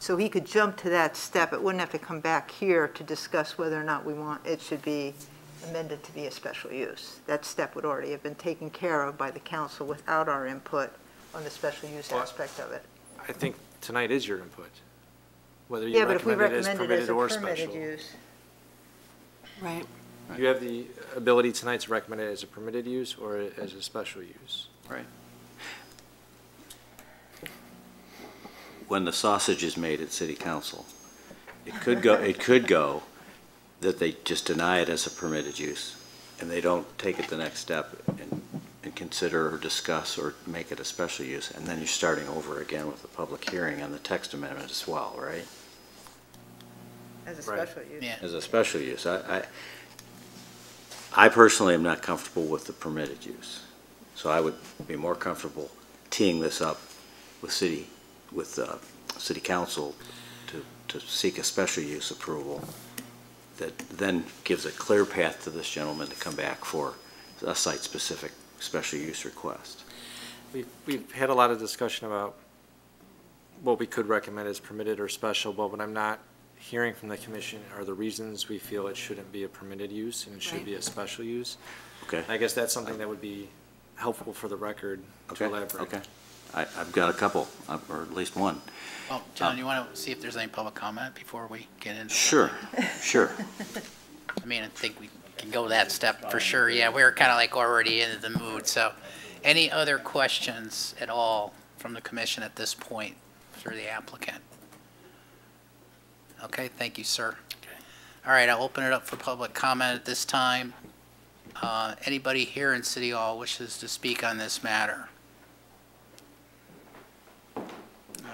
So he could jump to that step. It wouldn't have to come back here to discuss whether or not we want, it should be amended to be a special use. That step would already have been taken care of by the council without our input on the special use Well, aspect of it. I think tonight is your input, whether you Yeah, but if we recommend it as recommend it as permitted a or permitted special. use, Right. You have the ability tonight to recommend it as a permitted use or as a special use. Right. When the sausage is made at city council, it could go, it could go that they just deny it as a permitted use, and they don't take it the next step and, and consider or discuss or make it a special use, and then you're starting over again with a public hearing on the text amendment as well, right? as a Right. special use. Yeah. As a special use. I, I, I personally am not comfortable with the permitted use, so I would be more comfortable teeing this up with city, with, uh, city council to, to seek a special use approval that then gives a clear path to this gentleman to come back for a site-specific special use request. We've, we've had a lot of discussion about what we could recommend as permitted or special, but what I'm not hearing from the commission are the reasons we feel it shouldn't be a permitted use and it should Right. be a special use. Okay. I guess that's something that would be helpful for the record to Okay, elaborate. okay. I, I've got a couple, uh, or at least one. Well, John, you want to see if there's any public comment before we get into? Sure, sure. I mean, I think we can go that step for sure. Yeah, we were kind of like already into the mood, so. Any other questions at all from the commission at this point for the applicant? Okay, thank you, sir. All right, I'll open it up for public comment at this time. Uh, Anybody here in City Hall wishes to speak on this matter?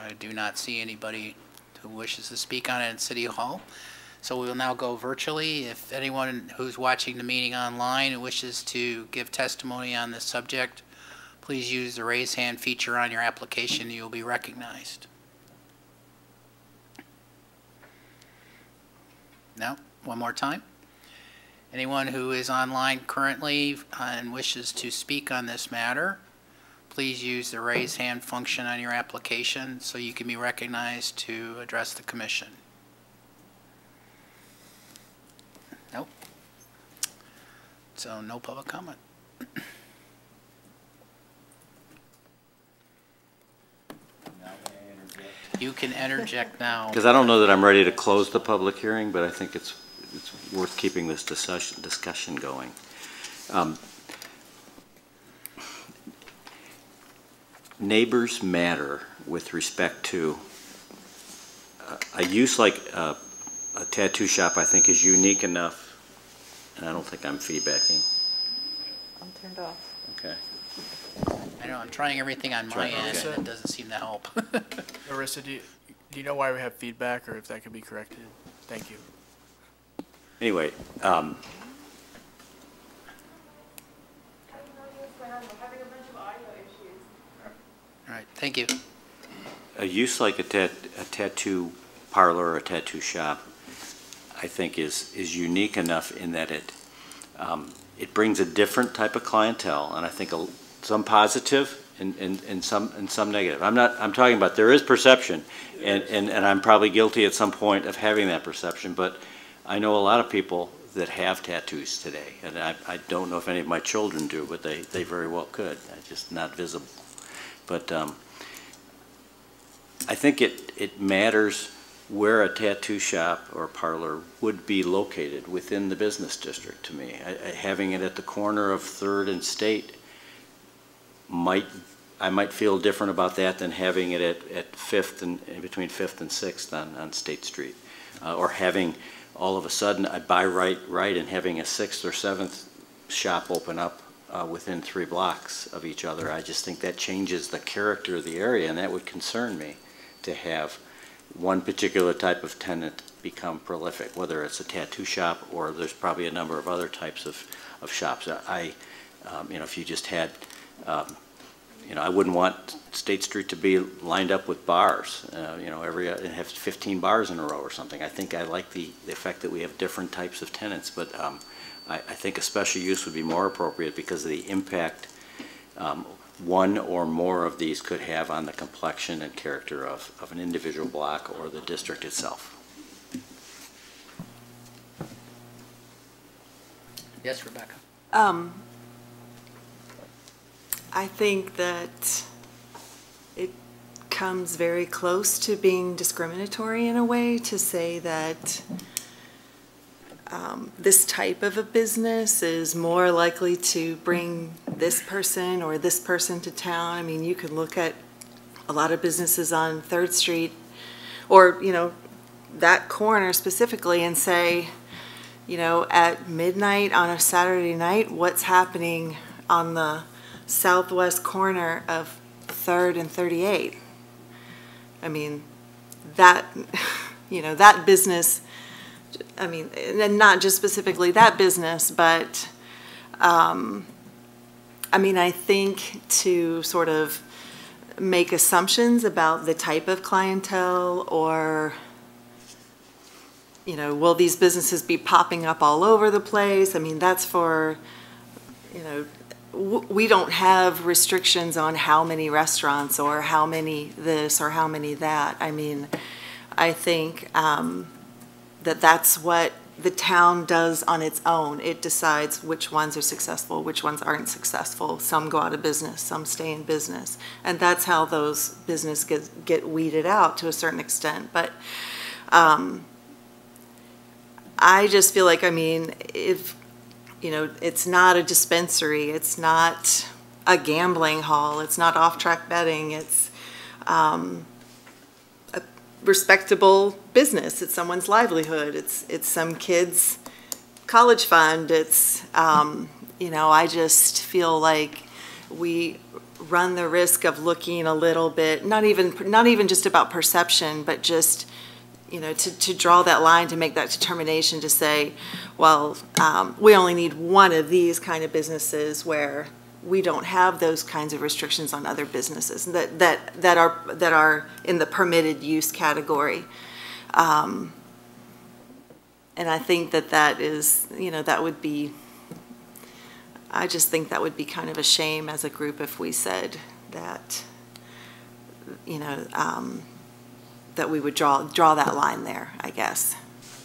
I do not see anybody who wishes to speak on it in City Hall. So we will now go virtually. If anyone who's watching the meeting online and wishes to give testimony on this subject, please use the raise hand feature on your application. You'll be recognized. Now, One more time? Anyone who is online currently and wishes to speak on this matter, please use the raise hand function on your application so you can be recognized to address the commission. Nope. So no public comment. You can interject now. Because I don't know that I'm ready to close the public hearing, but I think it's, it's worth keeping this discussion, discussion going. Um, Neighbors matter with respect to, uh, a use like uh, a tattoo shop, I think, is unique enough, and I don't think I'm feedbacking, I'm turned off. okay? I know, I'm trying everything on my end okay. and it doesn't seem to help. Marissa, do you, do you know why we have feedback or if that could be corrected? Thank you. Anyway, um, right, thank you. a use like a tat, a tattoo parlor or a tattoo shop, I think is, is unique enough in that it, um, it brings a different type of clientele, and I think a- some positive and, and, and some, and some negative. I'm not, I'm talking about, there is perception, and, and, and I'm probably guilty at some point of having that perception, but I know a lot of people that have tattoos today, and I, I don't know if any of my children do, but they, they very well could, It's just not visible. But, um, I think it, it matters where a tattoo shop or parlor would be located within the business district to me. I- I- Having it at the corner of Third and State might, I might feel different about that than having it at, at Fifth and, between Fifth and Sixth on, on State Street. Uh, or having, all of a sudden, I buy right, right and having a Sixth or Seventh shop open up uh, within three blocks of each other. I just think that changes the character of the area, and that would concern me to have one particular type of tenant become prolific, whether it's a tattoo shop or there's probably a number of other types of, of shops. I, um, you know, if you just had, um, you know, I wouldn't want State Street to be lined up with bars, uh, you know, every, and have 15 bars in a row or something. I think I like the, the fact that we have different types of tenants, but um, I, I think a special use would be more appropriate because of the impact um, one or more of these could have on the complexion and character of, of an individual block or the district itself. Yes, Rebecca? Um, I think that it comes very close to being discriminatory in a way to say that um, this type of a business is more likely to bring this person or this person to town. I mean, you can look at a lot of businesses on Third Street or, you know, that corner specifically and say, you know, at midnight on a Saturday night, what's happening on the southwest corner of Third and 38? I mean, that, you know, that business, I mean, and not just specifically that business, but, um, I mean, I think to sort of make assumptions about the type of clientele or, you know, will these businesses be popping up all over the place? I mean, that's for, you know, we don't have restrictions on how many restaurants or how many this or how many that. I mean, I think um, that that's what the town does on its own. It decides which ones are successful, which ones aren't successful. Some go out of business, some stay in business. And that's how those business get, get weeded out to a certain extent. But, um, I just feel like, I mean, if, you know, it's not a dispensary, it's not a gambling hall, it's not off-track betting, it's, um, respectable business, it's someone's livelihood, it's, it's some kid's college fund, it's, um, you know, I just feel like we run the risk of looking a little bit, not even, not even just about perception, but just, you know, to, to draw that line, to make that determination, to say, well, um, we only need one of these kind of businesses where we don't have those kinds of restrictions on other businesses that, that, that are, that are in the permitted use category. Um, and I think that that is, you know, that would be, I just think that would be kind of a shame as a group if we said that, you know, um, that we would draw, draw that line there, I guess.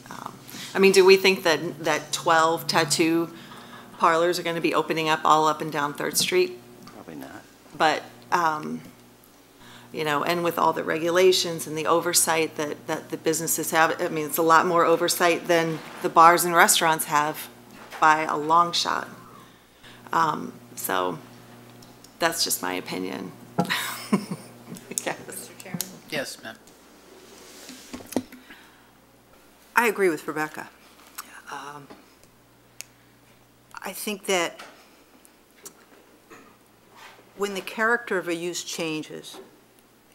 Um, I mean, do we think that, that 12 tattoo parlors are going to be opening up all up and down Third Street? Probably not. But, um, you know, and with all the regulations and the oversight that, that the businesses have, I mean, it's a lot more oversight than the bars and restaurants have by a long shot. Um, so that's just my opinion. Yes. Mr. Chairman? Yes, ma'am. I agree with Rebecca. Um, I think that when the character of a use changes,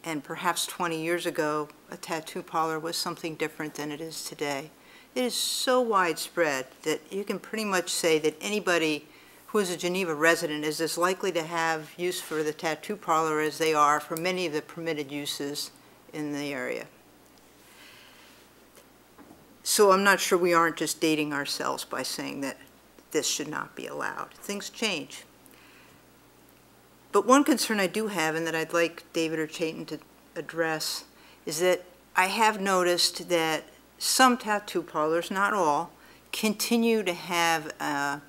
and perhaps 20 years ago, a tattoo parlor was something different than it is today, it is so widespread that you can pretty much say that anybody who is a Geneva resident is as likely to have use for the tattoo parlor as they are for many of the permitted uses in the area. So I'm not sure we aren't just dating ourselves by saying that this should not be allowed. Things change. But one concern I do have, and that I'd like David or Chayton to address, is that I have noticed that some tattoo parlors, not all, continue to have uh,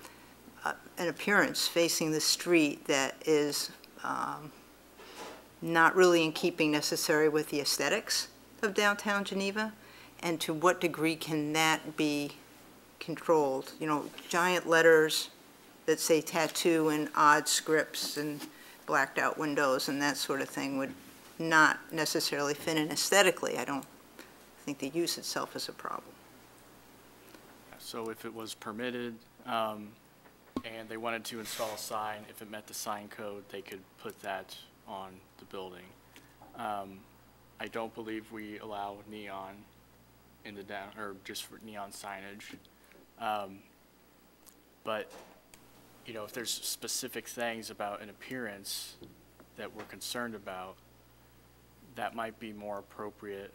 uh, an appearance facing the street that is um, not really in keeping necessarily with the aesthetics of downtown Geneva and to what degree can that be controlled? You know, giant letters that say tattoo and odd scripts and blacked out windows and that sort of thing would not necessarily fit in aesthetically. I don't think the use itself is a problem. So if it was permitted, um, and they wanted to install a sign, if it met the sign code, they could put that on the building. Um, I don't believe we allow neon in the down, or just for neon signage. Um, But, you know, if there's specific things about an appearance that we're concerned about, that might be more appropriate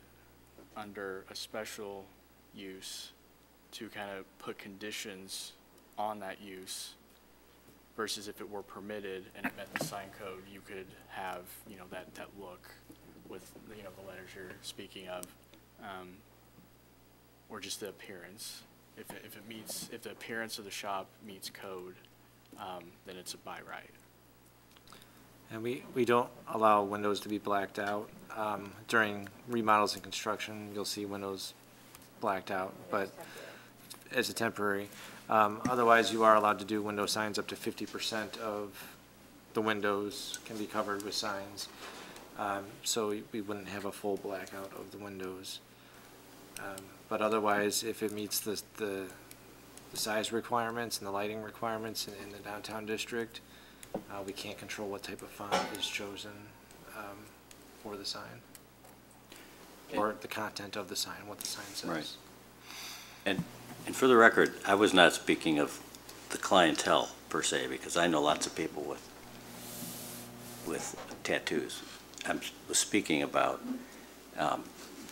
under a special use to kind of put conditions on that use versus if it were permitted and it met the sign code, you could have, you know, that, that look with, you know, the letters you're speaking of. um, Or just the appearance. If, it- if it meets, if the appearance of the shop meets code, um, then it's a by right. And we, we don't allow windows to be blacked out. Um, During remodels and construction, you'll see windows blacked out, but as a temporary. Um, Otherwise, you are allowed to do window signs up to fifty percent of the windows can be covered with signs. Um, So we- we wouldn't have a full blackout of the windows. Um, But otherwise, if it meets the, the the size requirements and the lighting requirements in, in the downtown district, uh, we can't control what type of font is chosen, um, for the sign. Or the content of the sign, what the sign says. Right. And, and for the record, I was not speaking of the clientele per se, because I know lots of people with, with tattoos. I'm was speaking about um,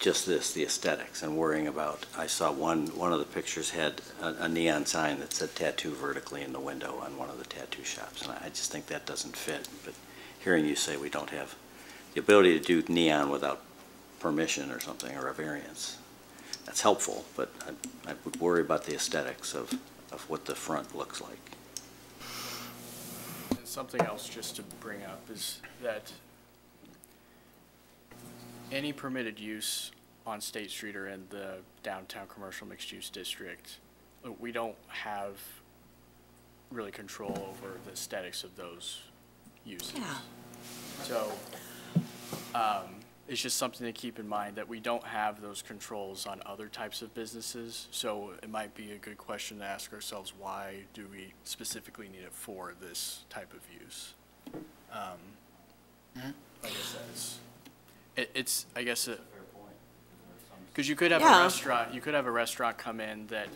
just this, the aesthetics, and worrying about, I saw one, one of the pictures had a a neon sign that said tattoo vertically in the window on one of the tattoo shops, and I just think that doesn't fit. But hearing you say we don't have the ability to do neon without permission or something, or a variance, that's helpful, but I, I would worry about the aesthetics of, of what the front looks like. And something else just to bring up is that any permitted use on State Street or in the downtown commercial mixed-use district, uh, we don't have really control over the aesthetics of those uses. Yeah. So, um, it's just something to keep in mind that we don't have those controls on other types of businesses. So it might be a good question to ask ourselves, why do we specifically need it for this type of use? Um, Like I said, it's, it, it's, I guess, it, because you could have a restaurant, you could have a restaurant come in that,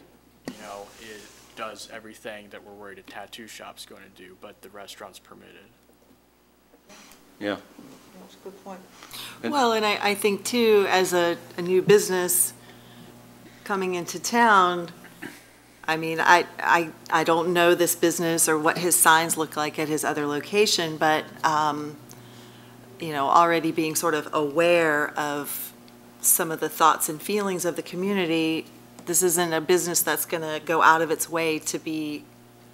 you know, it does everything that we're worried a tattoo shop's going to do, but the restaurant's permitted. Yeah. That's a good point. And- Well, and I, I think too, as a, a new business coming into town, I mean, I, I, I don't know this business or what his signs look like at his other location, but, um, you know, already being sort of aware of some of the thoughts and feelings of the community, this isn't a business that's gonna go out of its way to be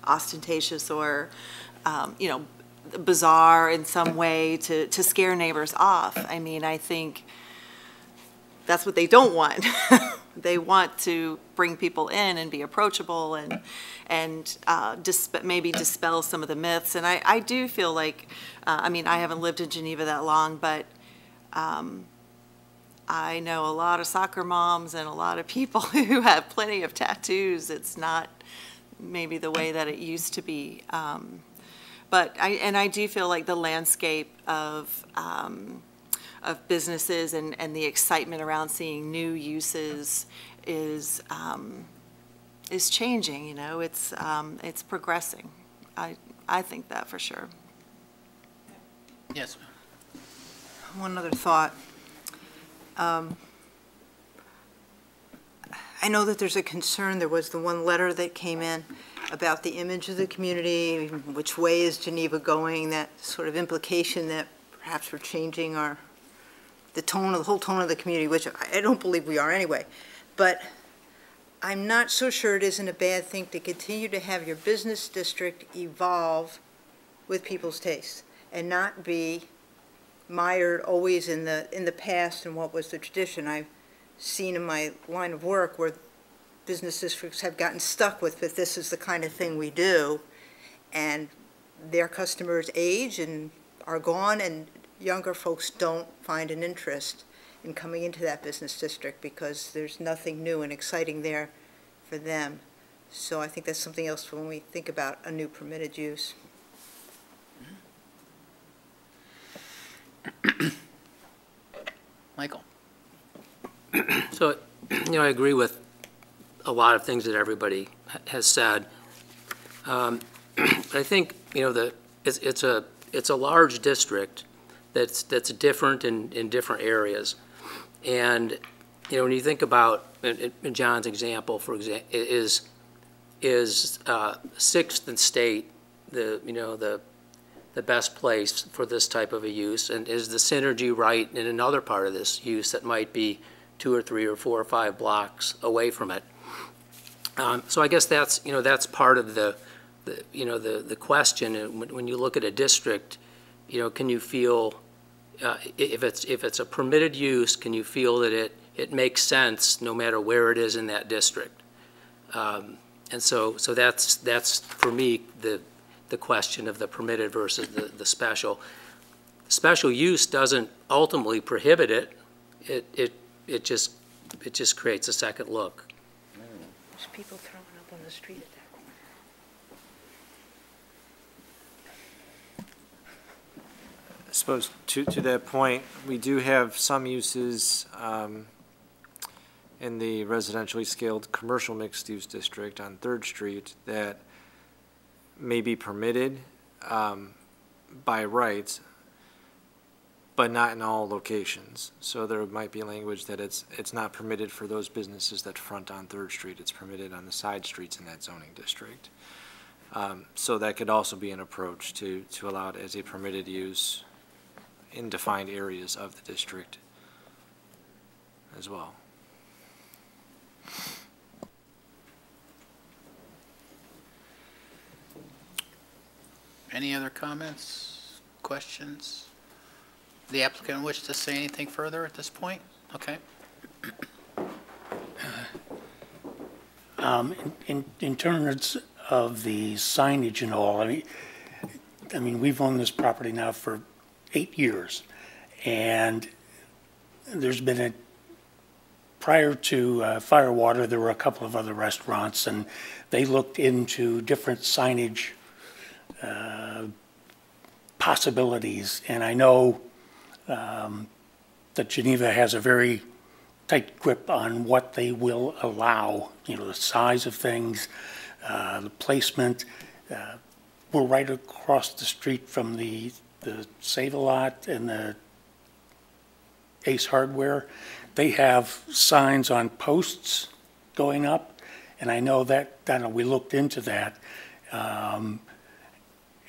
ostentatious or, um, you know, bizarre in some way to, to scare neighbors off. I mean, I think that's what they don't want. They want to bring people in and be approachable and, and uh, disp- maybe dispel some of the myths. And I, I do feel like, uh, I mean, I haven't lived in Geneva that long, but um, I know a lot of soccer moms and a lot of people who have plenty of tattoos. It's not maybe the way that it used to be. Um, but I, and I do feel like the landscape of, um, of businesses and, and the excitement around seeing new uses is, um, is changing, you know, it's, um, it's progressing. I, I think that for sure. Yes, One other thought. Um, I know that there's a concern, there was the one letter that came in about the image of the community, which way is Geneva going, that sort of implication that perhaps we're changing our, the tone, of the whole tone of the community, which I I don't believe we are anyway. But I'm not so sure it isn't a bad thing to continue to have your business district evolve with people's tastes and not be mired always in the, in the past and what was the tradition. I've seen in my line of work where business districts have gotten stuck with, that this is the kind of thing we do, and their customers age and are gone, and younger folks don't find an interest in coming into that business district because there's nothing new and exciting there for them. So I think that's something else when we think about a new permitted use. Michael? So, you know, I agree with a lot of things that everybody has said. Um, But I think, you know, the, it's, it's a, it's a large district that's, that's different in, in different areas. And, you know, when you think about, John's example, for example, is, is uh, Sixth and State, the, you know, the, the best place for this type of a use? And is the synergy right in another part of this use that might be two or three or four or five blocks away from it? Um, So I guess that's, you know, that's part of the, the, you know, the, the question, when, when you look at a district, you know, can you feel, uh, if it's, if it's a permitted use, can you feel that it, it makes sense no matter where it is in that district? Um, And so, so that's, that's, for me, the, the question of the permitted versus the, the special. Special use doesn't ultimately prohibit it, it, it, it just, it just creates a second look. There's people throwing up on the street at that corner. I suppose to, to that point, we do have some uses um, in the residentially scaled commercial mixed-use district on Third Street that may be permitted um, by rights, but not in all locations. So there might be language that it's, it's not permitted for those businesses that front on Third Street. It's permitted on the side streets in that zoning district. Um, So that could also be an approach to, to allow it as a permitted use in defined areas of the district as well. Any other comments, questions? The applicant wish to say anything further at this point? Okay. Um, in, in terms of the signage and all, I mean, I mean, we've owned this property now for eight years. And there's been a, prior to uh, Firewater, there were a couple of other restaurants and they looked into different signage, uh, possibilities. And I know, um, that Geneva has a very tight grip on what they will allow, you know, the size of things, uh, the placement. Uh, We're right across the street from the, the Save-A-Lot and the Ace Hardware. They have signs on posts going up, and I know that, I know, we looked into that. Um,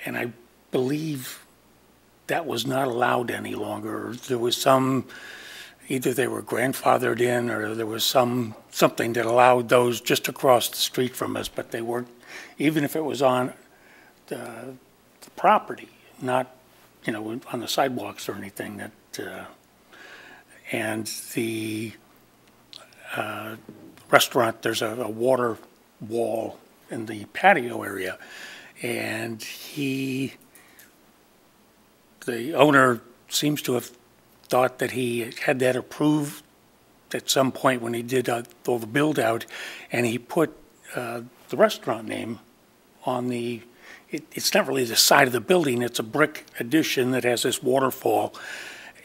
And I believe that was not allowed any longer. There was some, either they were grandfathered in or there was some, something that allowed those just across the street from us, but they weren't, even if it was on the, the property, not, you know, on the sidewalks or anything that, uh, and the, uh, restaurant, there's a, a water wall in the patio area. And he, the owner seems to have thought that he had that approved at some point when he did uh, all the build-out, and he put uh, the restaurant name on the, it- it's not really the side of the building, it's a brick addition that has this waterfall.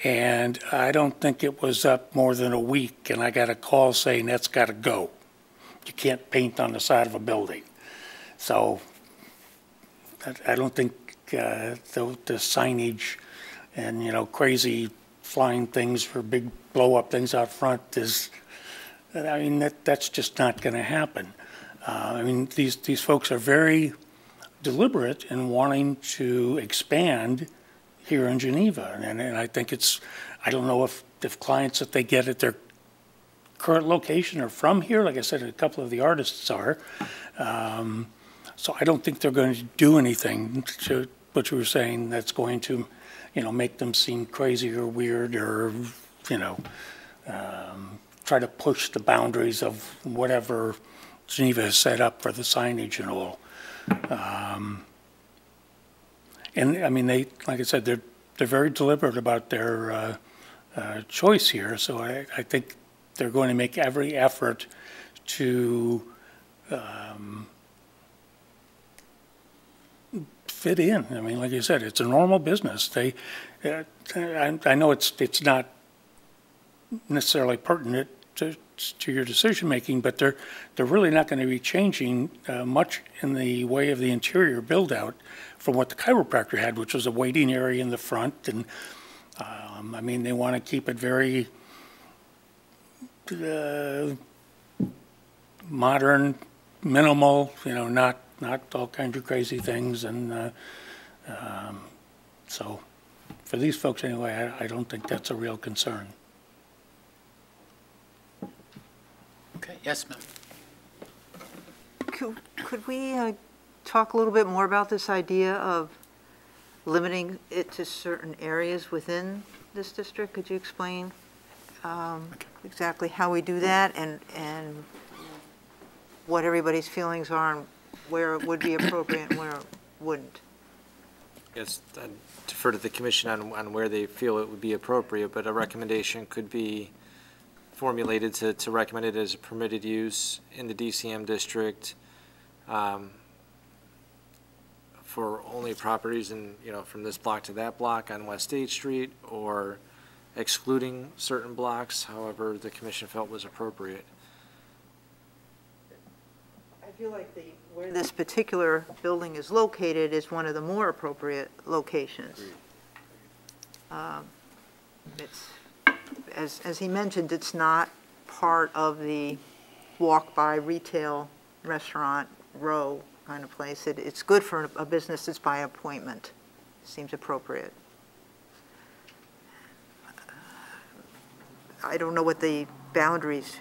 And I don't think it was up more than a week, and I got a call saying that's got to go. You can't paint on the side of a building. So I- I don't think uh, the the signage and, you know, crazy flying things for big blow-up things out front is, I mean, that, that's just not going to happen. Uh, I mean, these, these folks are very deliberate in wanting to expand here in Geneva. And, and I think it's, I don't know if, if clients that they get at their current location are from here. Like I said, a couple of the artists are. Um, so I don't think they're going to do anything to what you were saying that's going to, you know, make them seem crazy or weird or, you know, um, try to push the boundaries of whatever Geneva has set up for the signage and all. Um, and I mean, they, like I said, they're, they're very deliberate about their uh, uh, choice here. So I, I think they're going to make every effort to um, fit in. I mean, like you said, it's a normal business. They, uh, I, I know it's, it's not necessarily pertinent to, to your decision-making, but they're, they're really not going to be changing uh, much in the way of the interior build-out from what the chiropractor had, which was a waiting area in the front. And, um, I mean, they want to keep it very uh, modern, minimal, you know, not, not all kinds of crazy things. And uh, um, so, for these folks anyway, I, I don't think that's a real concern. Okay, yes, ma'am. Could could we uh, talk a little bit more about this idea of limiting it to certain areas within this district? Could you explain um, exactly how we do that and, and what everybody's feelings are and where it would be appropriate and where it wouldn't? Yes, I'd defer to the commission on, on where they feel it would be appropriate, but a recommendation could be formulated to, to recommend it as a permitted use in the DCM district um, for only properties in, you know, from this block to that block on West State Street, or excluding certain blocks, however the commission felt was appropriate. I feel like the, where this particular building is located is one of the more appropriate locations. Um, It's, as, as he mentioned, it's not part of the walk-by retail restaurant row kind of place. It, it's good for a business that's by appointment. Seems appropriate. I don't know what the boundaries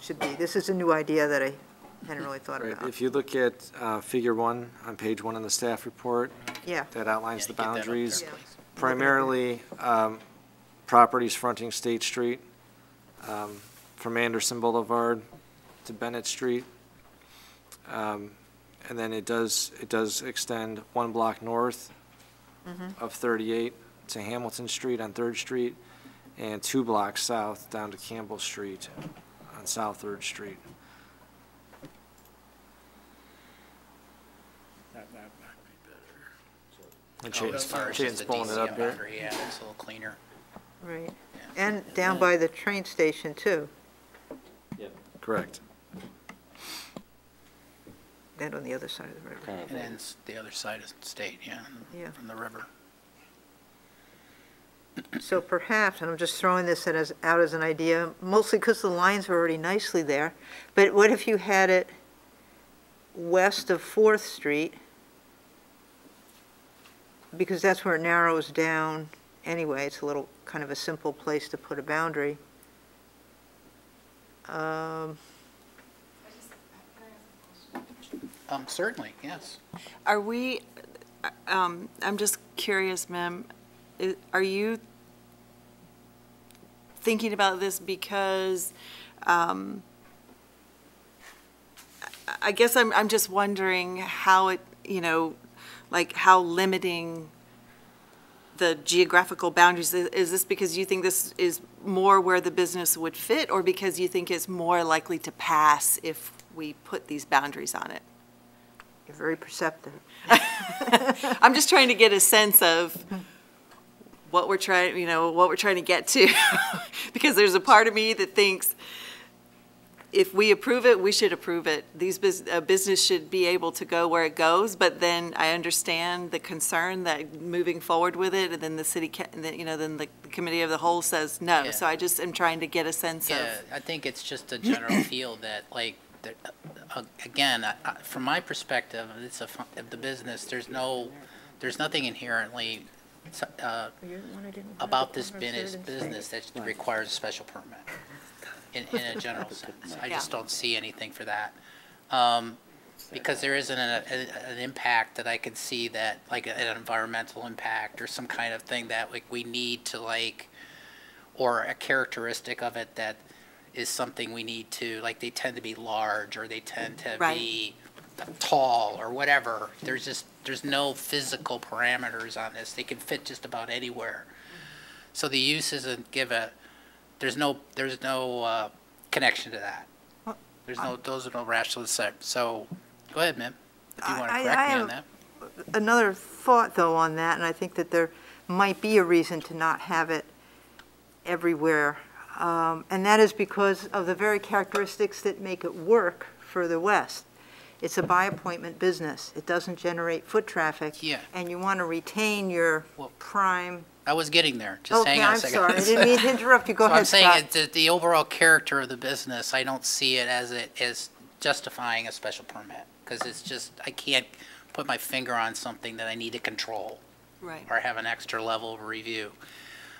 should be. This is a new idea that I hadn't really thought Right, about. if you look at uh, figure one on page one in the staff report, Yeah. that outlines the Yeah, get that up there, boundaries. Yeah. Primarily, um, properties fronting State Street, um, from Anderson Boulevard to Bennett Street. Um, And then it does, it does extend one block north of 38 to Hamilton Street on Third Street, and two blocks south down to Campbell Street on South Third Street. And Oh, As Chayton's far as Chayton's just the pulling it up DCM here. yeah, it's a little cleaner. Right. And down by the train station, too, Yep. Correct. and on the other side of the river. Kind of And then s- the other side of the state, yeah, Yeah. from the river. So perhaps, and I'm just throwing this in as, out as an idea, mostly because the lines are already nicely there, but what if you had it west of Fourth Street? Because that's where it narrows down anyway, it's a little, kind of a simple place to put a boundary. Um, Um, certainly, yes. Are we, um, I'm just curious, ma'am, are you thinking about this because, um, I- I guess I'm, I'm just wondering how it, you know, like how limiting the geographical boundaries, is is this because you think this is more where the business would fit, or because you think it's more likely to pass if we put these boundaries on it? You're very perceptive. I'm just trying to get a sense of what we're trying, you know, what we're trying to get to. Because there's a part of me that thinks if we approve it, we should approve it. These bus, a business should be able to go where it goes, but then I understand the concern that moving forward with it, and then the city, ca- and then, you know, then the committee of the whole says no. Yeah. So I just am trying to get a sense of. Yeah, I think it's just a general feel that, like, that, uh, again, I- I- from my perspective, it's a, fu- of the business, there's no, there's nothing inherently uh, about this business, business that requires a special permit, in, in a general sense. I just don't see anything for that. Um, Because there isn't a- a- an impact that I could see that, like, an environmental impact or some kind of thing that, like, we need to, like, or a characteristic of it that is something we need to, like, they tend to be large, or they tend to Right. be tall, or whatever. There's just, there's no physical parameters on this. They can fit just about anywhere. So the use isn't give a, there's no, there's no, uh, connection to that. There's no, those are no rational, so, go ahead, ma'am, if you want to I- I correct me on that. another thought, though, on that, and I think that there might be a reason to not have it everywhere, um, and that is because of the very characteristics that make it work further west. It's a by-appointment business. It doesn't generate foot traffic. Yeah. And you want to retain your Well, prime. I was getting there, just hang Okay, on a I'm second. sorry. I didn't mean to interrupt you. Go So I'm saying Scott. it- the overall character of the business, I don't see it as it as justifying a special permit, because it's just, I can't put my finger on something that I need to control Right. or have an extra level of review.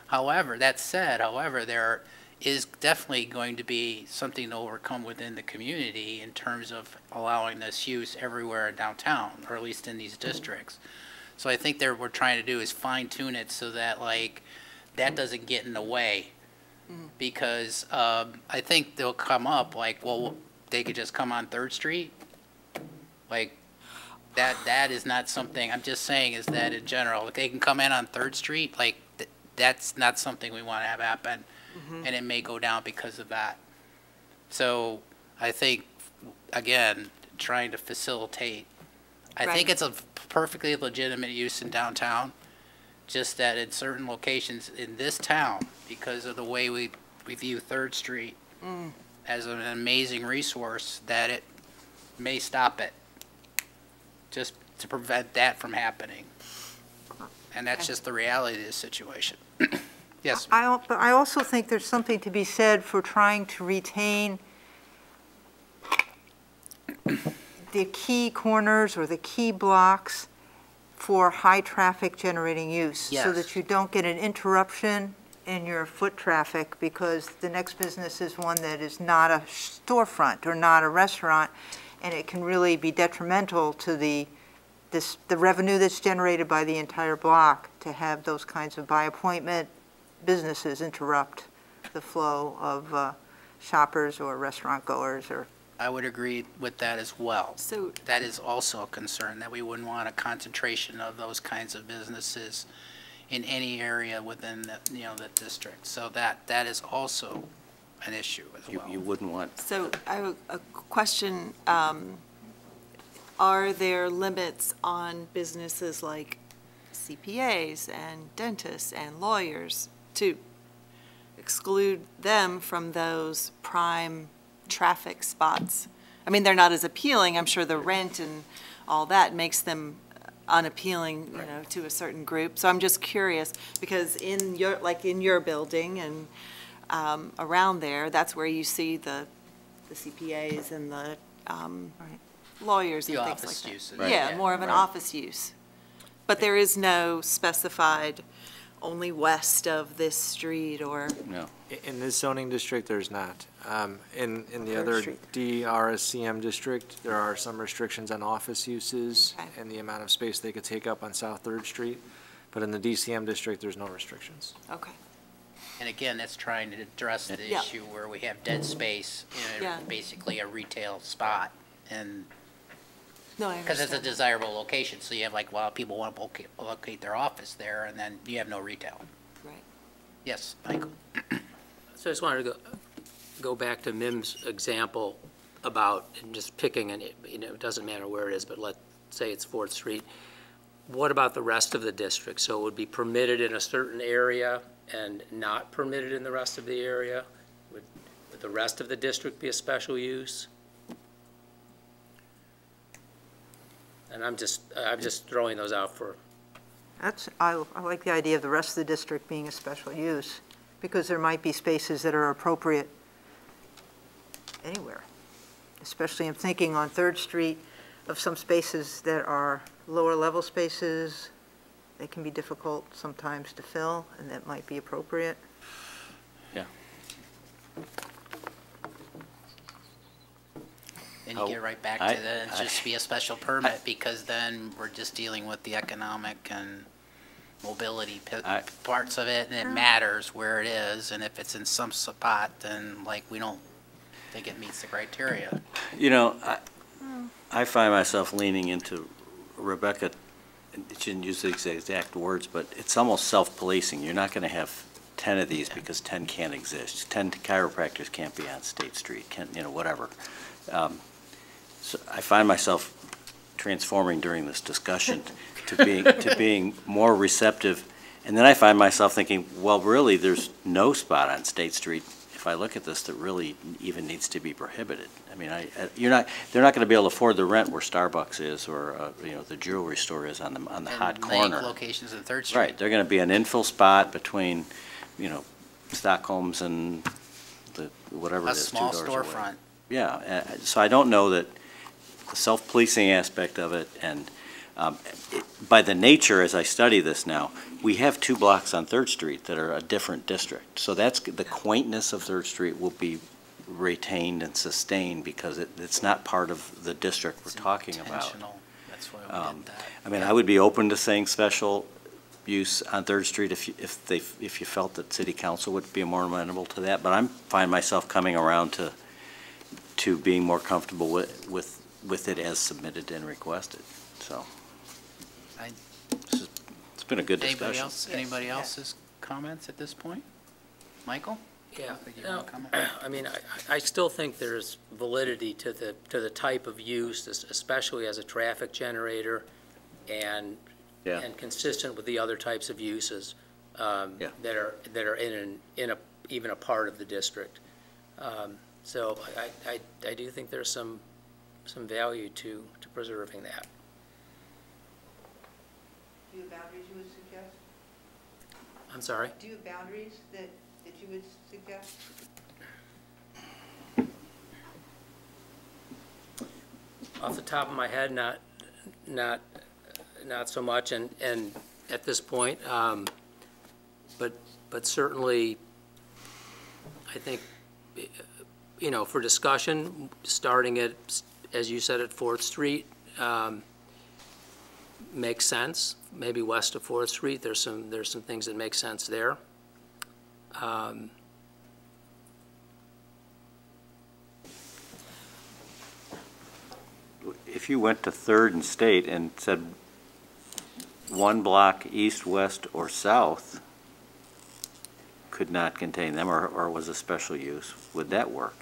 However, that said, however, there is definitely going to be something to overcome within the community in terms of allowing this use everywhere in downtown, or at least in these districts. So I think what we're trying to do is fine tune it so that like, that doesn't get in the way. Because, um, I think they'll come up like, well, they could just come on Third Street. Like, that, that is not something, I'm just saying is that in general, if they can come in on Third Street, like, th- that's not something we want to have happen. And it may go down because of that. So I think, again, trying to facilitate, I think it's a perfectly legitimate use in downtown. Just that in certain locations in this town, because of the way we, we view Third Street mm. as an amazing resource, that it may stop it. Just to prevent that from happening. And that's just the reality of the situation. Yes, I, but I also think there's something to be said for trying to retain the key corners or the key blocks for high-traffic generating use. So that you don't get an interruption in your foot traffic because the next business is one that is not a storefront or not a restaurant. and it can really be detrimental to the, this, the revenue that's generated by the entire block to have those kinds of by appointment businesses interrupt the flow of uh, shoppers or restaurant goers or I would agree with that as well. So, That is also a concern, that we wouldn't want a concentration of those kinds of businesses in any area within the, you know, the district. So that, that is also an issue as You, well. you wouldn't want, so I have a a question. um, Are there limits on businesses like CPAs and dentists and lawyers to exclude them from those prime traffic spots? I mean, they're not as appealing. I'm sure the rent and all that makes them unappealing, you know, to a certain group. So I'm just curious, because in your, like in your building and um, around there, that's where you see the, the CPAs and the um, Right. lawyers and The things like office that. uses. Right. Yeah, more of an Right. office use. But there is no specified only west of this street or, no. In this zoning district, there's not. Um, In, in the other Street. DRSCM district, there are some restrictions on office uses Okay. and the amount of space they could take up on South Third Street. But in the DCM district, there's no restrictions. okay. And again, that's trying to address the Yeah. issue where we have dead space in Yeah. basically a retail spot. And, No, because it's a desirable location, so you have like, well, people want to locate, locate their office there, and then you have no retail. Right. Yes, Michael? So I just wanted to go, go back to Mim's example about just picking, and you know, it doesn't matter where it is, but let's say it's Fourth Street. What about the rest of the district? So it would be permitted in a certain area and not permitted in the rest of the area? Would, would the rest of the district be a special use? And I'm just, I'm just throwing those out for, That's, I, I like the idea of the rest of the district being a special use, because there might be spaces that are appropriate anywhere. Especially I'm thinking on Third Street of some spaces that are lower level spaces. They can be difficult sometimes to fill, and that might be appropriate. Yeah. Then you Oh, get right back I- to the, it's I- just be a special permit, because then we're just dealing with the economic and mobility p- I- parts of it, and it oh. matters where it is, and if it's in some spot, then like, we don't think it meets the criteria. You know, I, I find myself leaning into Rebecca, she didn't use the exact words, but it's almost self-policing. You're not going to have 10 of these because 10 can't exist. 10 chiropractors can't be on State Street, can't, you know, whatever. Um, So I find myself transforming during this discussion to being, to being more receptive. And then I find myself thinking, well, really, there's no spot on State Street, I look at this, that really even needs to be prohibited. I mean, I, I- you're not, they're not going to be able to afford the rent where Starbucks is or, uh, you know, the jewelry store is on the, on the hot And corner. Locations in Third Street. Right, they're going to be an infill spot between, you know, Stockholm's and the, whatever A it is, two small away. storefront. Yeah, uh, so I don't know that the self-policing aspect of it, and um, it- by the nature, as I study this now, we have two blocks on Third Street that are a different district. So that's, the quaintness of Third Street will be retained and sustained because it, it's not part of the district we're It's talking about. That's why we Um, did that. I mean, I would be open to saying special use on Third Street if, you- if they, if you felt that city council would be more amenable to that, but I'm, find myself coming around to, to being more comfortable with, with, with it as submitted and requested, so. I- This is- It's been a good Anybody discussion. else, anybody else's comments at this point? Michael? yeah. Think you no, wanna comment? I mean, I, I still think there's validity to the, to the type of use, es- especially as a traffic generator and, Yeah. and consistent with the other types of uses um, Yeah. that are, that are in, an- in a, even a part of the district. Um, So I, I, I do think there's some, some value to, to preserving that. Do you have boundaries you would suggest? I'm sorry? Do you have boundaries that, that you would suggest? Off the top of my head, not, not, not so much, and, and at this point, um, but, but certainly, I think, you know, for discussion, starting at, as you said, at Fourth Street, um, makes sense. Maybe west of Fourth Street, there's some, there's some things that make sense there. Um, If you went to Third and State and said one block east, west, or south could not contain them, or, or was a special use, would that work?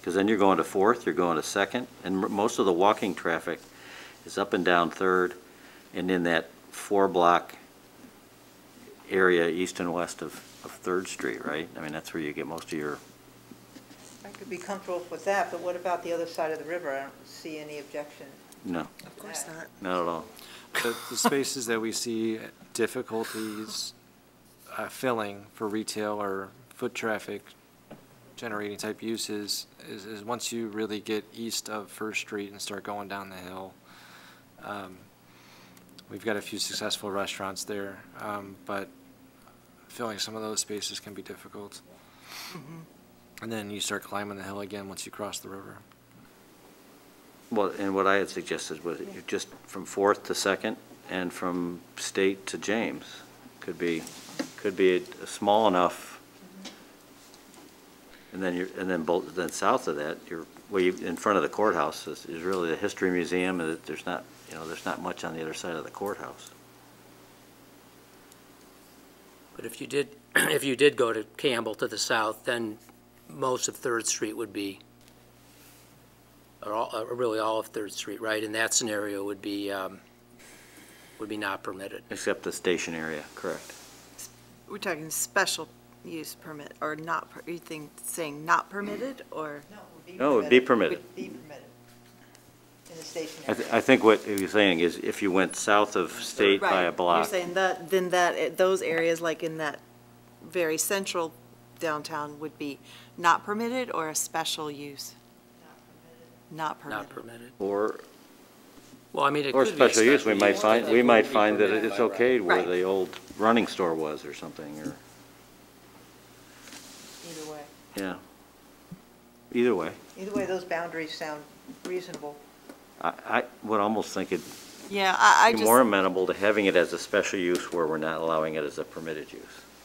Because then you're going to Fourth, you're going to Second, and most of the walking traffic is up and down Third, and in that four-block area east and west of, of Third Street, right? I mean, that's where you get most of your, I could be comfortable with that, but what about the other side of the river? I don't see any objection. no, Of course not. not at all. The, the spaces that we see difficulties uh, filling for retail or foot traffic generating type uses is, is once you really get east of First Street and start going down the hill. Um, We've got a few successful restaurants there, um, but filling some of those spaces can be difficult. And then you start climbing the hill again once you cross the river. Well, and what I had suggested was you just from Fourth to Second and from State to James could be, could be a small enough. And then you're, and then both, then south of that, you're, well, you, in front of the courthouse is, is really the History Museum, and there's not, you know, there's not much on the other side of the courthouse. But if you did, if you did go to Campbell to the south, then most of Third Street would be, or all, or really all of Third Street, right? In that scenario would be, um, would be not permitted. Except the station area, correct. We're talking special use permit or not, per- you think, saying not permitted or? No, it would be No, it would be permitted. Would be permitted in the station I, area. th- I think what you're saying is if you went south of State by a Right. You're block, saying that, then that, eh, those areas like in that very central downtown would be not permitted or a special use? Not permitted. Not permitted. permitted. or, Well, I mean, it or could be a special use, we might find, we might find that it's by okay where Right. the old running store was or something, or, Either way. yeah. Either way, Either way, those boundaries sound reasonable. I, I would almost think it'd Yeah, I, I be just. more amenable to having it as a special use where we're not allowing it as a permitted use.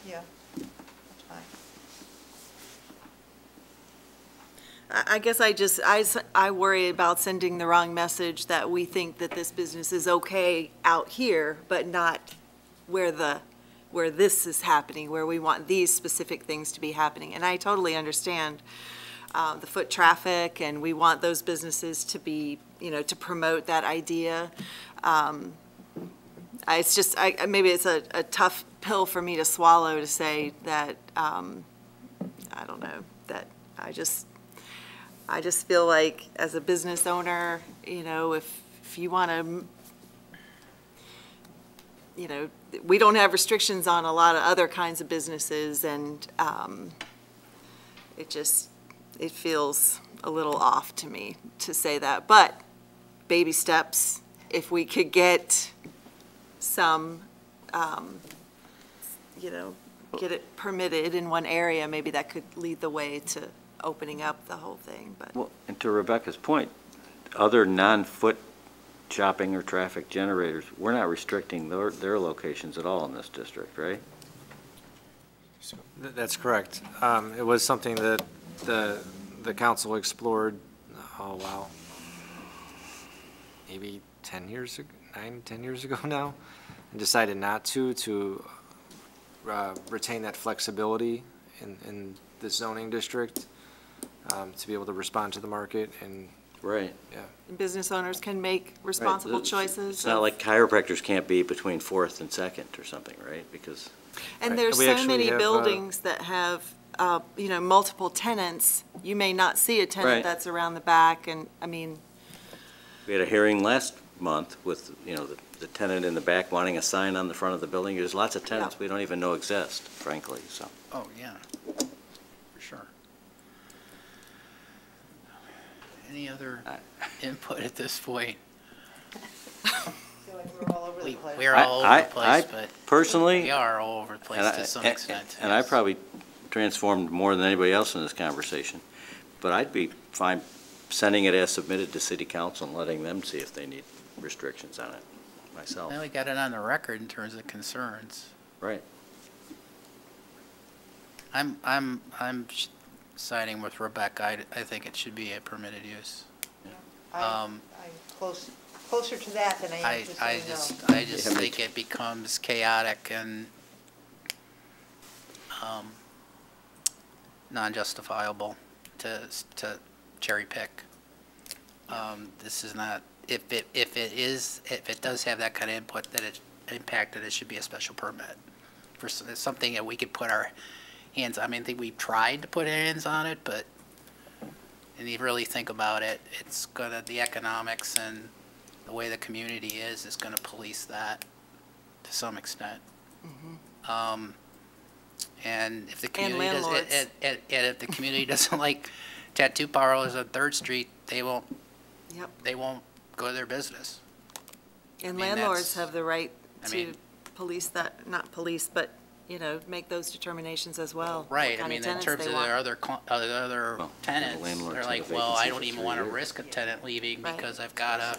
Yeah, that's fine. I I guess I just, I, s- I worry about sending the wrong message that we think that this business is okay out here, but not where the, where this is happening, where we want these specific things to be happening. And I totally understand uh, the foot traffic, and we want those businesses to be, you know, to promote that idea. Um, I- It's just, I- maybe it's a, a tough pill for me to swallow to say that, um, I don't know, that I just, I just feel like as a business owner, you know, if, if you want to, you know, we don't have restrictions on a lot of other kinds of businesses and um, it just, it feels a little off to me to say that. But baby steps, if we could get some, um, you know, get it permitted in one area, maybe that could lead the way to opening up the whole thing, but. Well, and to Rebecca's point, other non-foot shopping or traffic generators, we're not restricting their, their locations at all in this district, right? Th- That's correct. Um, It was something that the, the council explored, oh, wow, maybe 10 years, ag- nine, 10 years ago now, and decided not to, to uh, retain that flexibility in, in the zoning district, um, to be able to respond to the market and, Right. Yeah. Business owners can make responsible It's- choices. It's not like chiropractors can't be between Fourth and Second or something, right? Because, And Right. there's We so actually many have, uh, buildings that have, uh, you know, multiple tenants. You may not see a Right. tenant that's around the back, and, I mean, we had a hearing last month with, you know, the the tenant in the back wanting a sign on the front of the building. There's lots of tenants we don't even know exist, frankly, so. Oh, yeah, for sure. Any other input at this point? Feel like we're all over the We- place. We're I- all over I- the place, I but Personally, we are all over the place And I- to some and- extent. And I yes. probably transformed more than anybody else in this conversation, but I'd be fine sending it as submitted to city council and letting them see if they need restrictions on it myself. Well, we got it on the record in terms of concerns. Right. I'm, I'm, I'm sh- siding with Rebecca. I, I think it should be a permitted use. I- Um, I'm close, closer to that than I am I, to I saying no. just, I just Yeah, think it becomes chaotic and, um, non-justifiable to, to cherry pick. Um, this is not, if it, if it is, if it does have that kind of input, that it, impact, that it should be a special permit. For s- something that we could put our hands, on I mean, I think we've tried to put hands on it, but, and you really think about it, it's gonna, the economics and the way the community is, is gonna police that to some extent. Um, and if the community does, and, landlords. and, and if the community doesn't like tattoo parlors on Third Street, they won't, Yep. they won't go to their business. And mean, landlords that's- have the right I to mean- police that, not police, but, you know, make those determinations as well. what Right, I kind mean, in tenants terms they of want. their other, cl- uh, the other Well, the tenants, landlords they're have a like, well, I vacancy don't even three wanna years. risk a tenant leaving Right. because I've got a,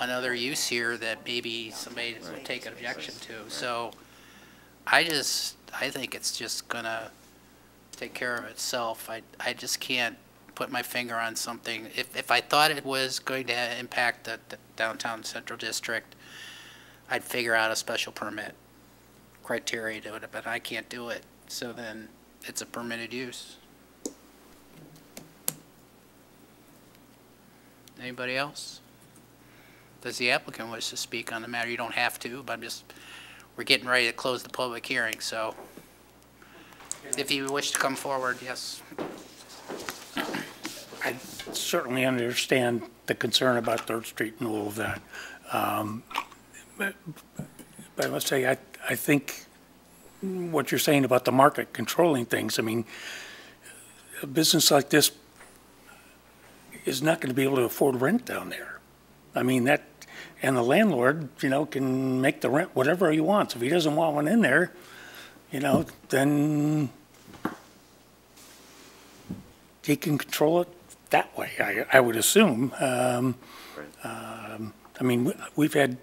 another use here that maybe somebody will Right. take an objection to. So I just, I think it's just gonna take care of itself. I, I just can't put my finger on something. If, if I thought it was going to impact the the downtown central district, I'd figure out a special permit criteria to it, but I can't do it. So then it's a permitted use. Anybody else? Does the applicant wish to speak on the matter? You don't have to, but I'm just, we're getting ready to close the public hearing, so if you wish to come forward, yes. I certainly understand the concern about Third Street and all of that. Um, But but I must say, I, I think what you're saying about the market controlling things, I mean, a business like this is not going to be able to afford rent down there. I mean, that, and the landlord, you know, can make the rent whatever he wants. If he doesn't want one in there, you know, then he can control it that way, I, I would assume. Um, um, I mean, we- we've had,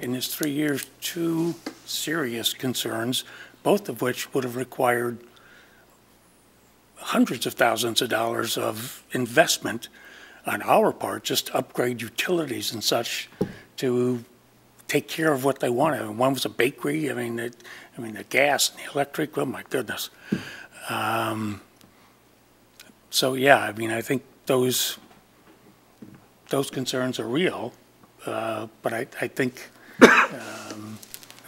in this three years, two serious concerns, both of which would have required hundreds of thousands of dollars of investment on our part, just to upgrade utilities and such to take care of what they wanted. One was a bakery, I mean, it, I mean, the gas and the electric, oh my goodness. Um, so, yeah, I mean, I think those, those concerns are real, uh, but I, I think, um,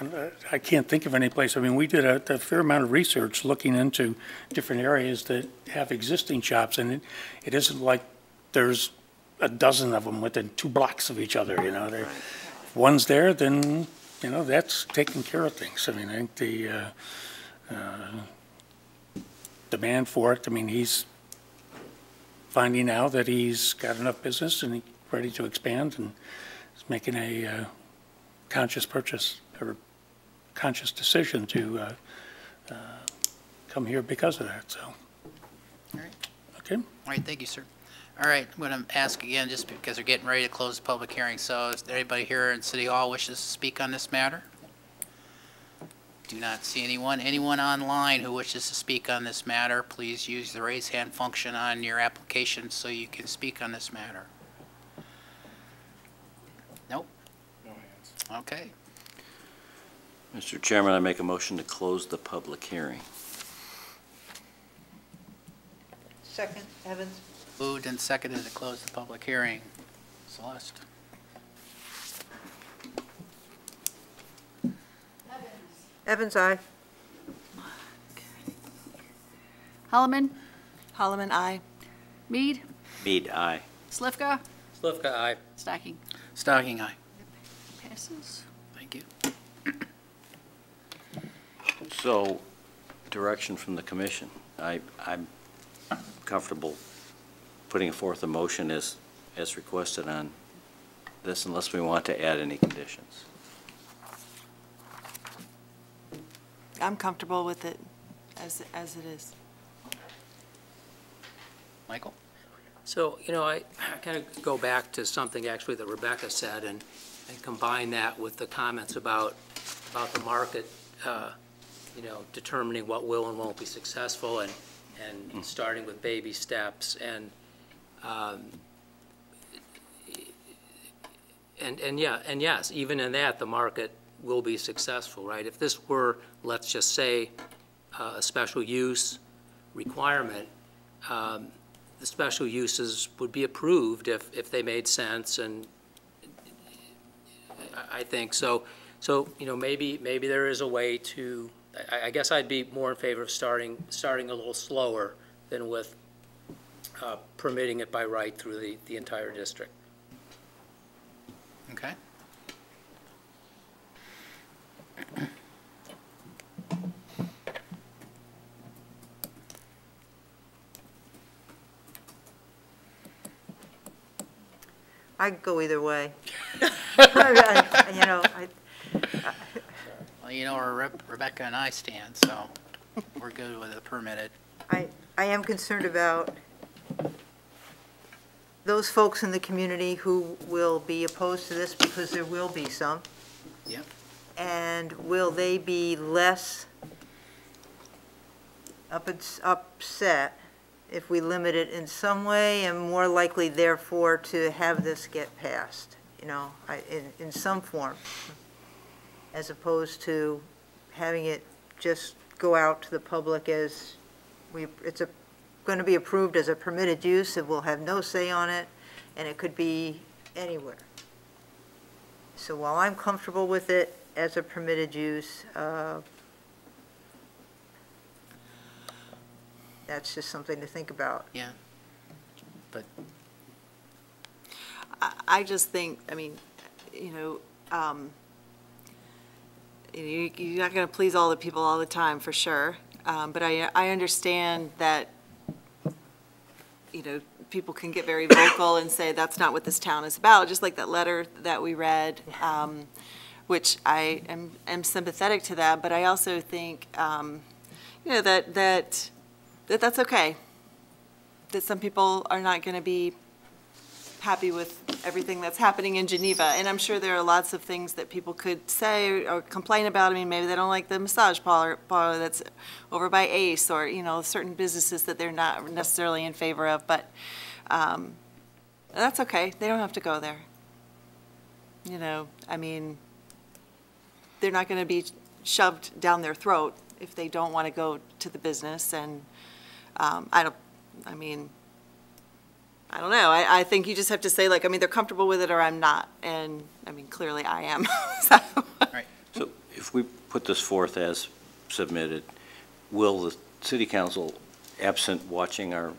uh, I can't think of any place, I mean, we did a, a fair amount of research looking into different areas that have existing shops, and it, it isn't like there's a dozen of them within two blocks of each other, you know, if one's there, then, you know, that's taking care of things. I mean, I think the, uh, uh, demand for it, I mean, he's finding now that he's got enough business and he's ready to expand and is making a uh, conscious purchase or conscious decision to uh, uh, come here because of that, so. right. Okay, All right, thank you, sir. All right, I'm going to ask again, just because we're getting ready to close the public hearing, so is there anybody here in City Hall wishes to speak on this matter? Do not see anyone. Anyone online who wishes to speak on this matter, please use the raise hand function on your application so you can speak on this matter. Nope? No hands. Okay. Mr. Chairman, I make a motion to close the public hearing. Second, Evans? Moved and seconded to close the public hearing. Celeste? Evans, aye. Holloman, Holloman, aye. Mead, Mead, aye. Slivka, Slivka, aye. Stocking. Stocking aye. Passes. Thank you. So, direction from the commission. I, I'm comfortable putting forth a motion as, as requested on this unless we want to add any conditions. I'm comfortable with it as, as it is. Michael? So, you know, I kind of go back to something actually that Rebecca said and, and combine that with the comments about, about the market, uh, you know, determining what will and won't be successful and, and starting with baby steps and, um, and, and yeah, and yes, even in that, the market will be successful, right? If this were, let's just say, uh, a special use requirement, um, the special uses would be approved if, if they made sense, and I, think so. So, you know, maybe, maybe there is a way to, I, I guess I'd be more in favor of starting, starting a little slower than with uh, permitting it by right through the, the entire district. Okay? I'd go either way. I- You know, I, Well, you know where Rebe- Rebecca and I stand, so we're good with it permitted. I, I am concerned about those folks in the community who will be opposed to this, because there will be some. Yep. And will they be less up- upset if we limit it in some way, and more likely therefore to have this get passed, you know, I- in, in some form, as opposed to having it just go out to the public as we, it's a, going to be approved as a permitted use, it will have no say on it, and it could be anywhere. So while I'm comfortable with it as a permitted use, uh, that's just something to think about. Yeah. But I, I just think, I mean, you know, um, you, you're not gonna please all the people all the time, for sure. Um, but I, I understand that, you know, people can get very vocal and say that's not what this town is about, just like that letter that we read, um, which I am, am sympathetic to that, but I also think, um, you know, that, that, that that's okay. That some people are not gonna be happy with everything that's happening in Geneva. And I'm sure there are lots of things that people could say or complain about. I mean, maybe they don't like the massage parlor, parlor that's over by Ace or, you know, certain businesses that they're not necessarily in favor of, but um, that's okay. They don't have to go there. You know, I mean, they're not going to be shoved down their throat if they don't want to go to the business. And um, I don't, I mean, I don't know. I, I think you just have to say, like, I mean, they're comfortable with it or I'm not. And, I mean, clearly I am. So, So if we put this forth as submitted, will the city council, absent watching our,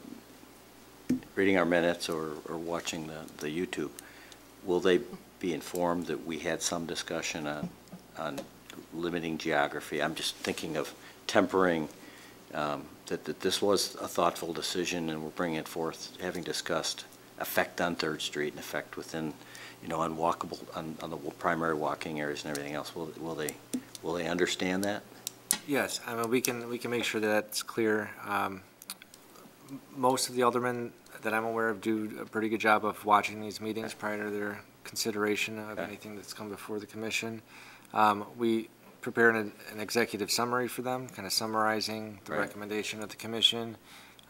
reading our minutes or, or watching the, the YouTube, will they be informed that we had some discussion on, on limiting geography? I'm just thinking of tempering, um, that, that this was a thoughtful decision and we're bringing it forth, having discussed effect on Third Street and effect within, you know, unwalkable, on, on the primary walking areas and everything else. Will, will they, will they understand that? Yes, I mean, we can, we can make sure that that's clear. Um, Most of the aldermen that I'm aware of do a pretty good job of watching these meetings prior to their consideration of Okay. anything that's come before the commission. Um, We prepare an, an executive summary for them, kind of summarizing the Right. recommendation of the commission.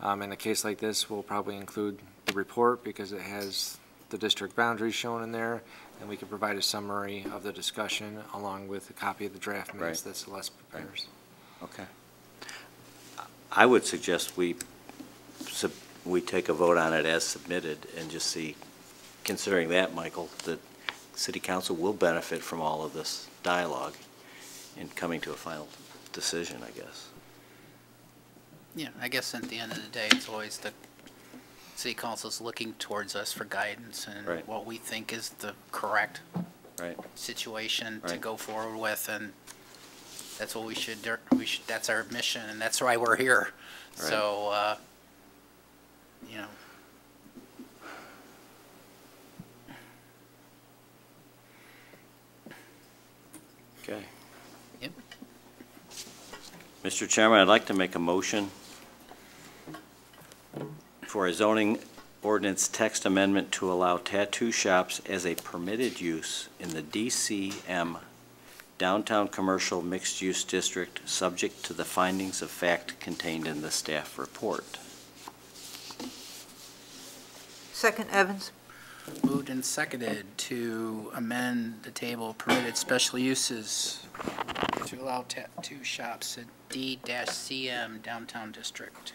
Um, In a case like this, we'll probably include the report because it has the district boundaries shown in there, and we can provide a summary of the discussion along with a copy of the draft minutes that Celeste prepares. Okay. I would suggest we, sub- we take a vote on it as submitted and just see, considering that, Michael, that city council will benefit from all of this dialogue in coming to a final decision, I guess. Yeah, I guess at the end of the day, it's always the city council's looking towards us for guidance and Right. what we think is the correct Right. situation to Right. go forward with, and that's what we should, do- we should, that's our mission, and that's why we're here. Right. So, uh, you know, Okay. Mr. Chairman, I'd like to make a motion for a zoning ordinance text amendment to allow tattoo shops as a permitted use in the DCM Downtown Commercial Mixed Use District, subject to the findings of fact contained in the staff report. Second, Evans? Moved and seconded to amend the table permitted special uses to allow tattoo shops at D-CM Downtown District.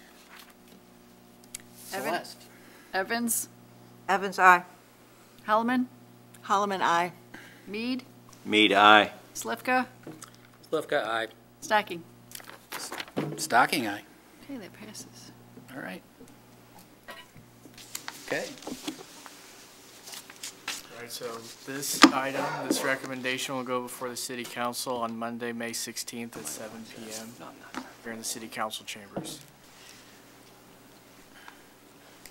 Evan? Celeste? Evans, Evans, aye. Holloman, Holloman, aye. Mead, Mead, aye. Slivka, Slivka, aye. Stocking. Stocking aye. Okay, that passes. All right. Okay. Right, so this item, this recommendation will go before the city council on Monday, May 16th at 7 PM here in the city council chambers.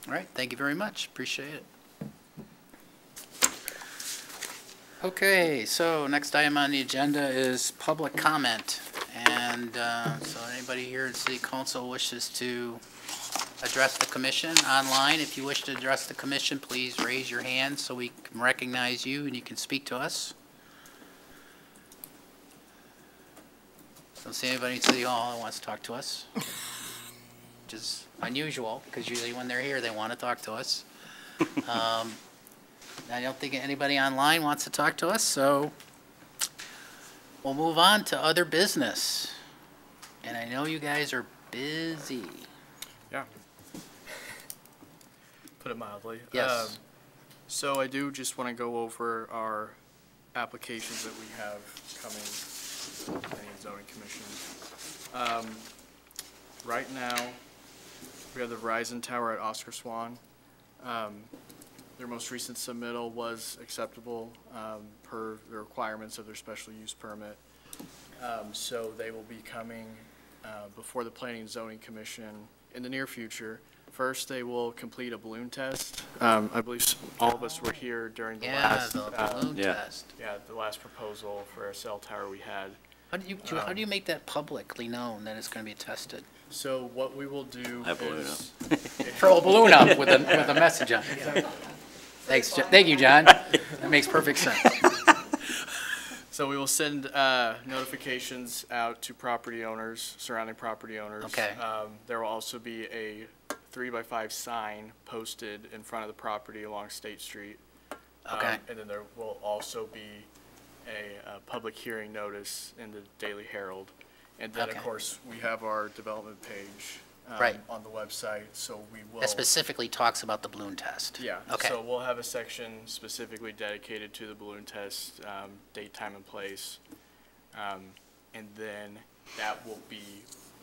All right, thank you very much, appreciate it. Okay, so next item on the agenda is public comment. And uh, so anybody here at City Council wishes to address the commission online, if you wish to address the commission, please raise your hand so we can recognize you and you can speak to us. Don't see anybody in City Hall that wants to talk to us, which is unusual, because usually when they're here, they want to talk to us. Um, I don't think anybody online wants to talk to us, so we'll move on to other business. And I know you guys are busy. Put it mildly. Yes. Um, So I do just want to go over our applications that we have coming to the Planning and Zoning Commission. Um, Right now, we have the Verizon Tower at Oscar Swan. Um, Their most recent submittal was acceptable um, per the requirements of their special use permit. Um, So they will be coming uh, before the Planning and Zoning Commission in the near future. First, they will complete a balloon test. Um, I believe all of us were here during the Yeah, last, the uh, balloon yeah. test. yeah, the last proposal for a cell tower we had. How do you, do- how do you make that publicly known that it's going to be tested? So what we will do I balloon is. Throw a balloon up with a, with a message on it. Thanks, Jo- thank you, John. That makes perfect sense. So we will send uh, notifications out to property owners, surrounding property owners. Okay. Um, There will also be a three-by-five sign posted in front of the property along State Street. Um, And then there will also be a, uh public hearing notice in the Daily Herald. And then, of course, we have our development page. um, Right. On the website, so we will. That specifically talks about the balloon test. Yeah. Okay. So we'll have a section specifically dedicated to the balloon test, um, date, time, and place. Um, and then that will be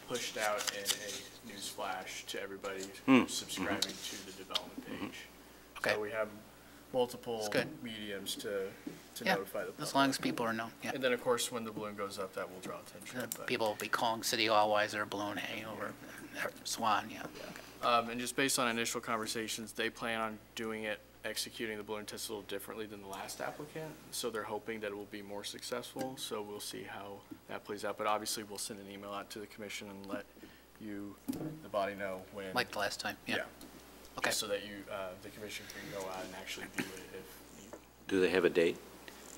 pushed out in a news flash to everybody who's hmm. mm-hmm. subscribing to the development mm-hmm. page. Okay. So we have multiple mediums to, to Yeah, notify the public. As long as people are known, yeah. And then, of course, when the balloon goes up, that will draw attention. But- People will be calling City Hall, why is there a balloon hanging over Swan, yeah. Um, and just based on initial conversations, they plan on doing it, executing the balloon test a little differently than the last applicant. So they're hoping that it will be more successful, so we'll see how that plays out. But obviously, we'll send an email out to the commission and let you, the body know when. Like the last time, yeah. Okay. Just so that you, uh, the commission can go out and actually view it if need. Do they have a date?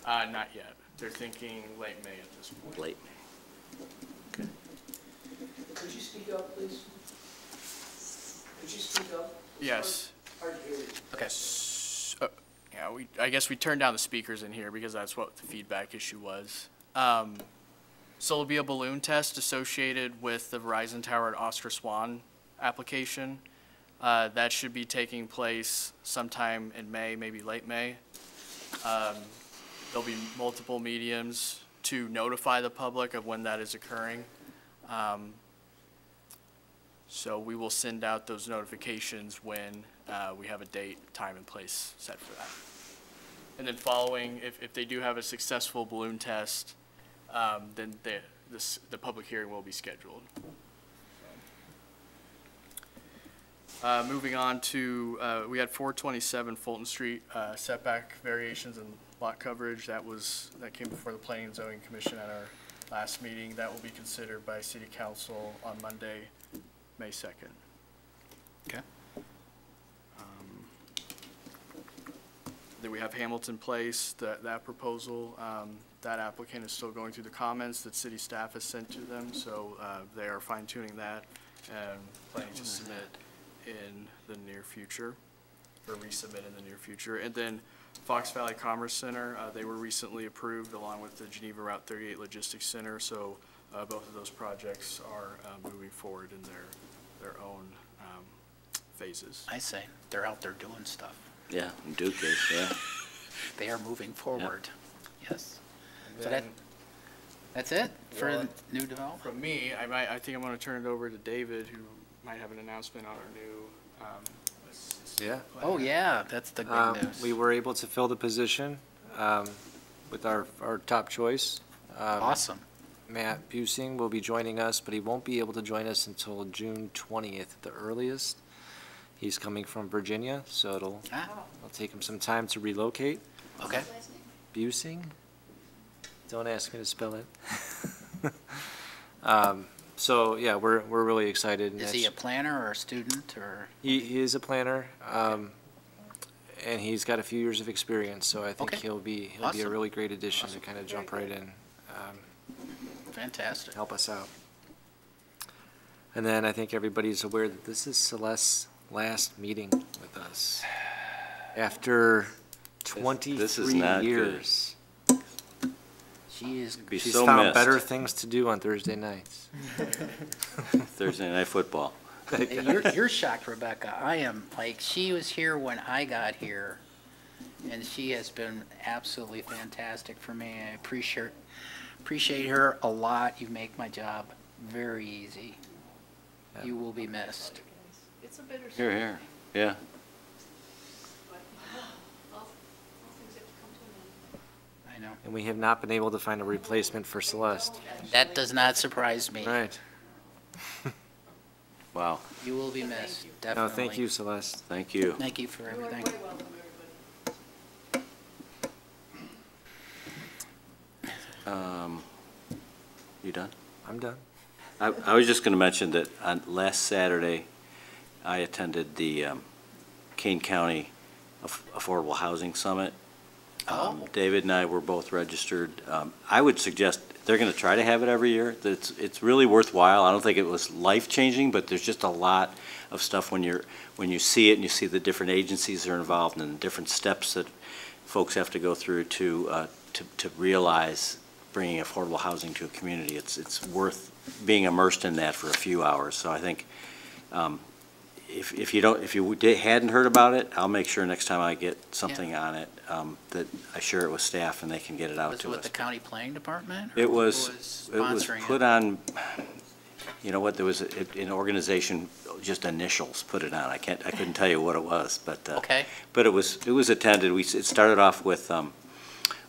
Uh, not yet. They're thinking late May at this point. Late May. Okay. Could you speak up, please? Could you speak up? Yes. Hard to. Okay. Yeah, we, I guess we turned down the speakers in here because that's what the feedback issue was. Um, so there'll be a balloon test associated with the Verizon Tower at Oscar Swan application. Uh, that should be taking place sometime in May, maybe late May. Um, there'll be multiple mediums to notify the public of when that is occurring. Um, so we will send out those notifications when uh, we have a date, time, and place set for that. And then following, if, if they do have a successful balloon test, um, then the, this, the public hearing will be scheduled. Uh, Moving on to, uh, we had 427 Fulton Street uh, setback variations and lot coverage. That was, that came before the Planning and Zoning Commission at our last meeting. That will be considered by City Council on Monday, May 2nd. Okay. Then we have Hamilton Place, that, that proposal, um, that applicant is still going through the comments that city staff has sent to them, so, uh, they are fine tuning that and planning to submit in the near future, or resubmit in the near future. And then Fox Valley Commerce Center, uh, they were recently approved along with the Geneva Route thirty-eight Logistics Center, so, uh, both of those projects are, uh, moving forward in their, their own, um, phases. I say, they're out there doing stuff. Yeah, Duke is, yeah. They are moving forward. Yes. And So that, then- that's it for Well, new development? From me, I might, I think I'm gonna turn it over to David, who might have an announcement on our new, um, Yeah. Oh, yeah, that's the Um, good news. We were able to fill the position um, with our, our top choice. Um, Awesome. Matt Busing will be joining us, but he won't be able to join us until June 20th at the earliest. He's coming from Virginia, so it'll, Ah. it'll take him some time to relocate. Okay. Busing? Don't ask me to spell it. Um, So, yeah, we're, we're really excited. and Is he a that's- planner or a student or? He, he is a planner, um, and he's got a few years of experience, so I think Okay. he'll be, he'll be a Awesome. really great addition to Awesome. kind of jump right in, um, Fantastic. help us out. And then I think everybody's aware that this is Celeste's last meeting with us. After this is twenty-three not good. years. She is, Be She's so found better things to do on Thursday nights. Thursday night football. You're, you're shocked, Rebecca. I am, like, she was here when I got here, and she has been absolutely fantastic for me. I appreciate, appreciate her a lot. You make my job very easy. You will be missed. It's a bittersweet. Here, here, yeah. All things have to come to an end. I know. And we have not been able to find a replacement for Celeste. That does not surprise me. Right. Wow, You will be missed, No, definitely. thank you, Celeste. thank you. Thank you for everything. You're welcome, everybody. Um, You done? I'm done. I, I was just going to mention that on last Saturday, I attended the um, Kane County Aff- Affordable Housing Summit. Um, Oh. David and I were both registered. Um, I would suggest, they're going to try to have it every year. that It's, it's really worthwhile. I don't think it was life-changing, but there's just a lot of stuff when you're, when you see it and you see the different agencies that are involved and the different steps that folks have to go through to, uh, to, to realize bringing affordable housing to a community. It's, it's worth being immersed in that for a few hours. So I think um, if, if you don't, if you hadn't heard about it, I'll make sure next time I get something on it, um, that I share it with staff and they can get it out Was it to with us. the county planning department? or It who was, it was sponsoring put on, you know what, there was a- an organization, just initials put it on. I can't, I couldn't tell you what it was, but, uh, Okay, but it was, it was attended. We, s- it started off with um,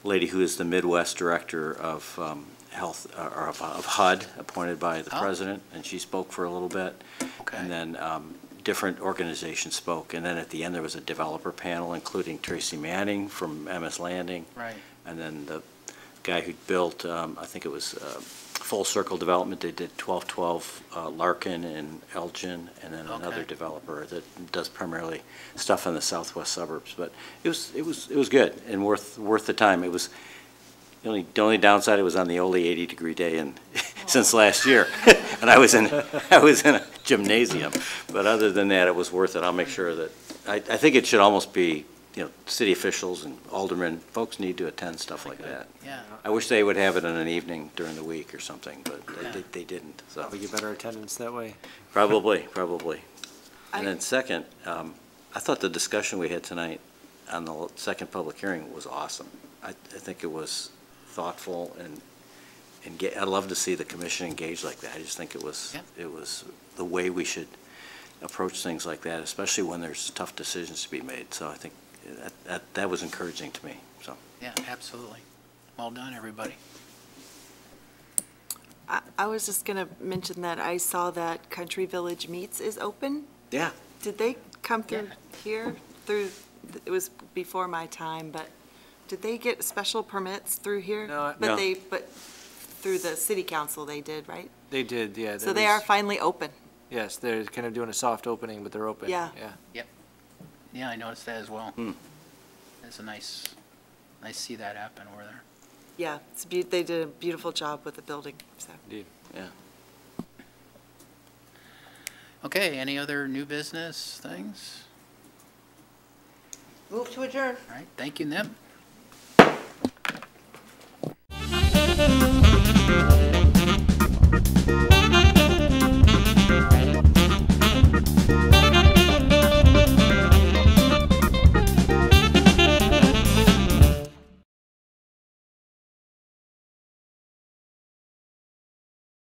a lady who is the Midwest Director of um, Health, uh, or of of HUD, appointed by the Oh. president, and she spoke for a little bit. okay. And then um, different organizations spoke. And then at the end, there was a developer panel, including Tracy Manning from MS Landing, Right, and then the guy who built, um, I think it was uh, Full Circle Development, they did 1212 uh, Larkin and Elgin, and then another developer that does primarily stuff in the southwest suburbs. But it was, it was, it was good and worth, worth the time. It was, the only, the only downside, it was on the only 80-degree day in, since last year. And I was in, I was in a gymnasium. But other than that, it was worth it. I'll make sure that, I, I think it should almost be, you know, city officials and aldermen, folks need to attend stuff like that. yeah. I wish they would have it in an evening during the week or something, but they, they- they didn't, so. We get better attendance that way. Probably, probably. And I- then second, um, I thought the discussion we had tonight on the second public hearing was awesome. I, I think it was thoughtful and, and get, I'd love to see the commission engaged like that. I just think it was, Yeah. it was the way we should approach things like that, especially when there's tough decisions to be made. So I think that, that, that was encouraging to me, so. Yeah, absolutely. Well done, everybody. I, I was just going to mention that I saw that Country Village Meats is open. Yeah. Did they come through here, through, it was before my time, but did they get special permits through here? No, No. But they, but through the city council they did, right? They did, yeah. So they are finally open. Yes, they're kind of doing a soft opening, but they're open. Yeah. Yeah. Yeah, I noticed that as well. Hmm. It's a nice, nice see that happen over there. Yeah, it's beau- they did a beautiful job with the building, so. Indeed. Okay, any other new business things? Move to adjourn. All right, thank you, Nim.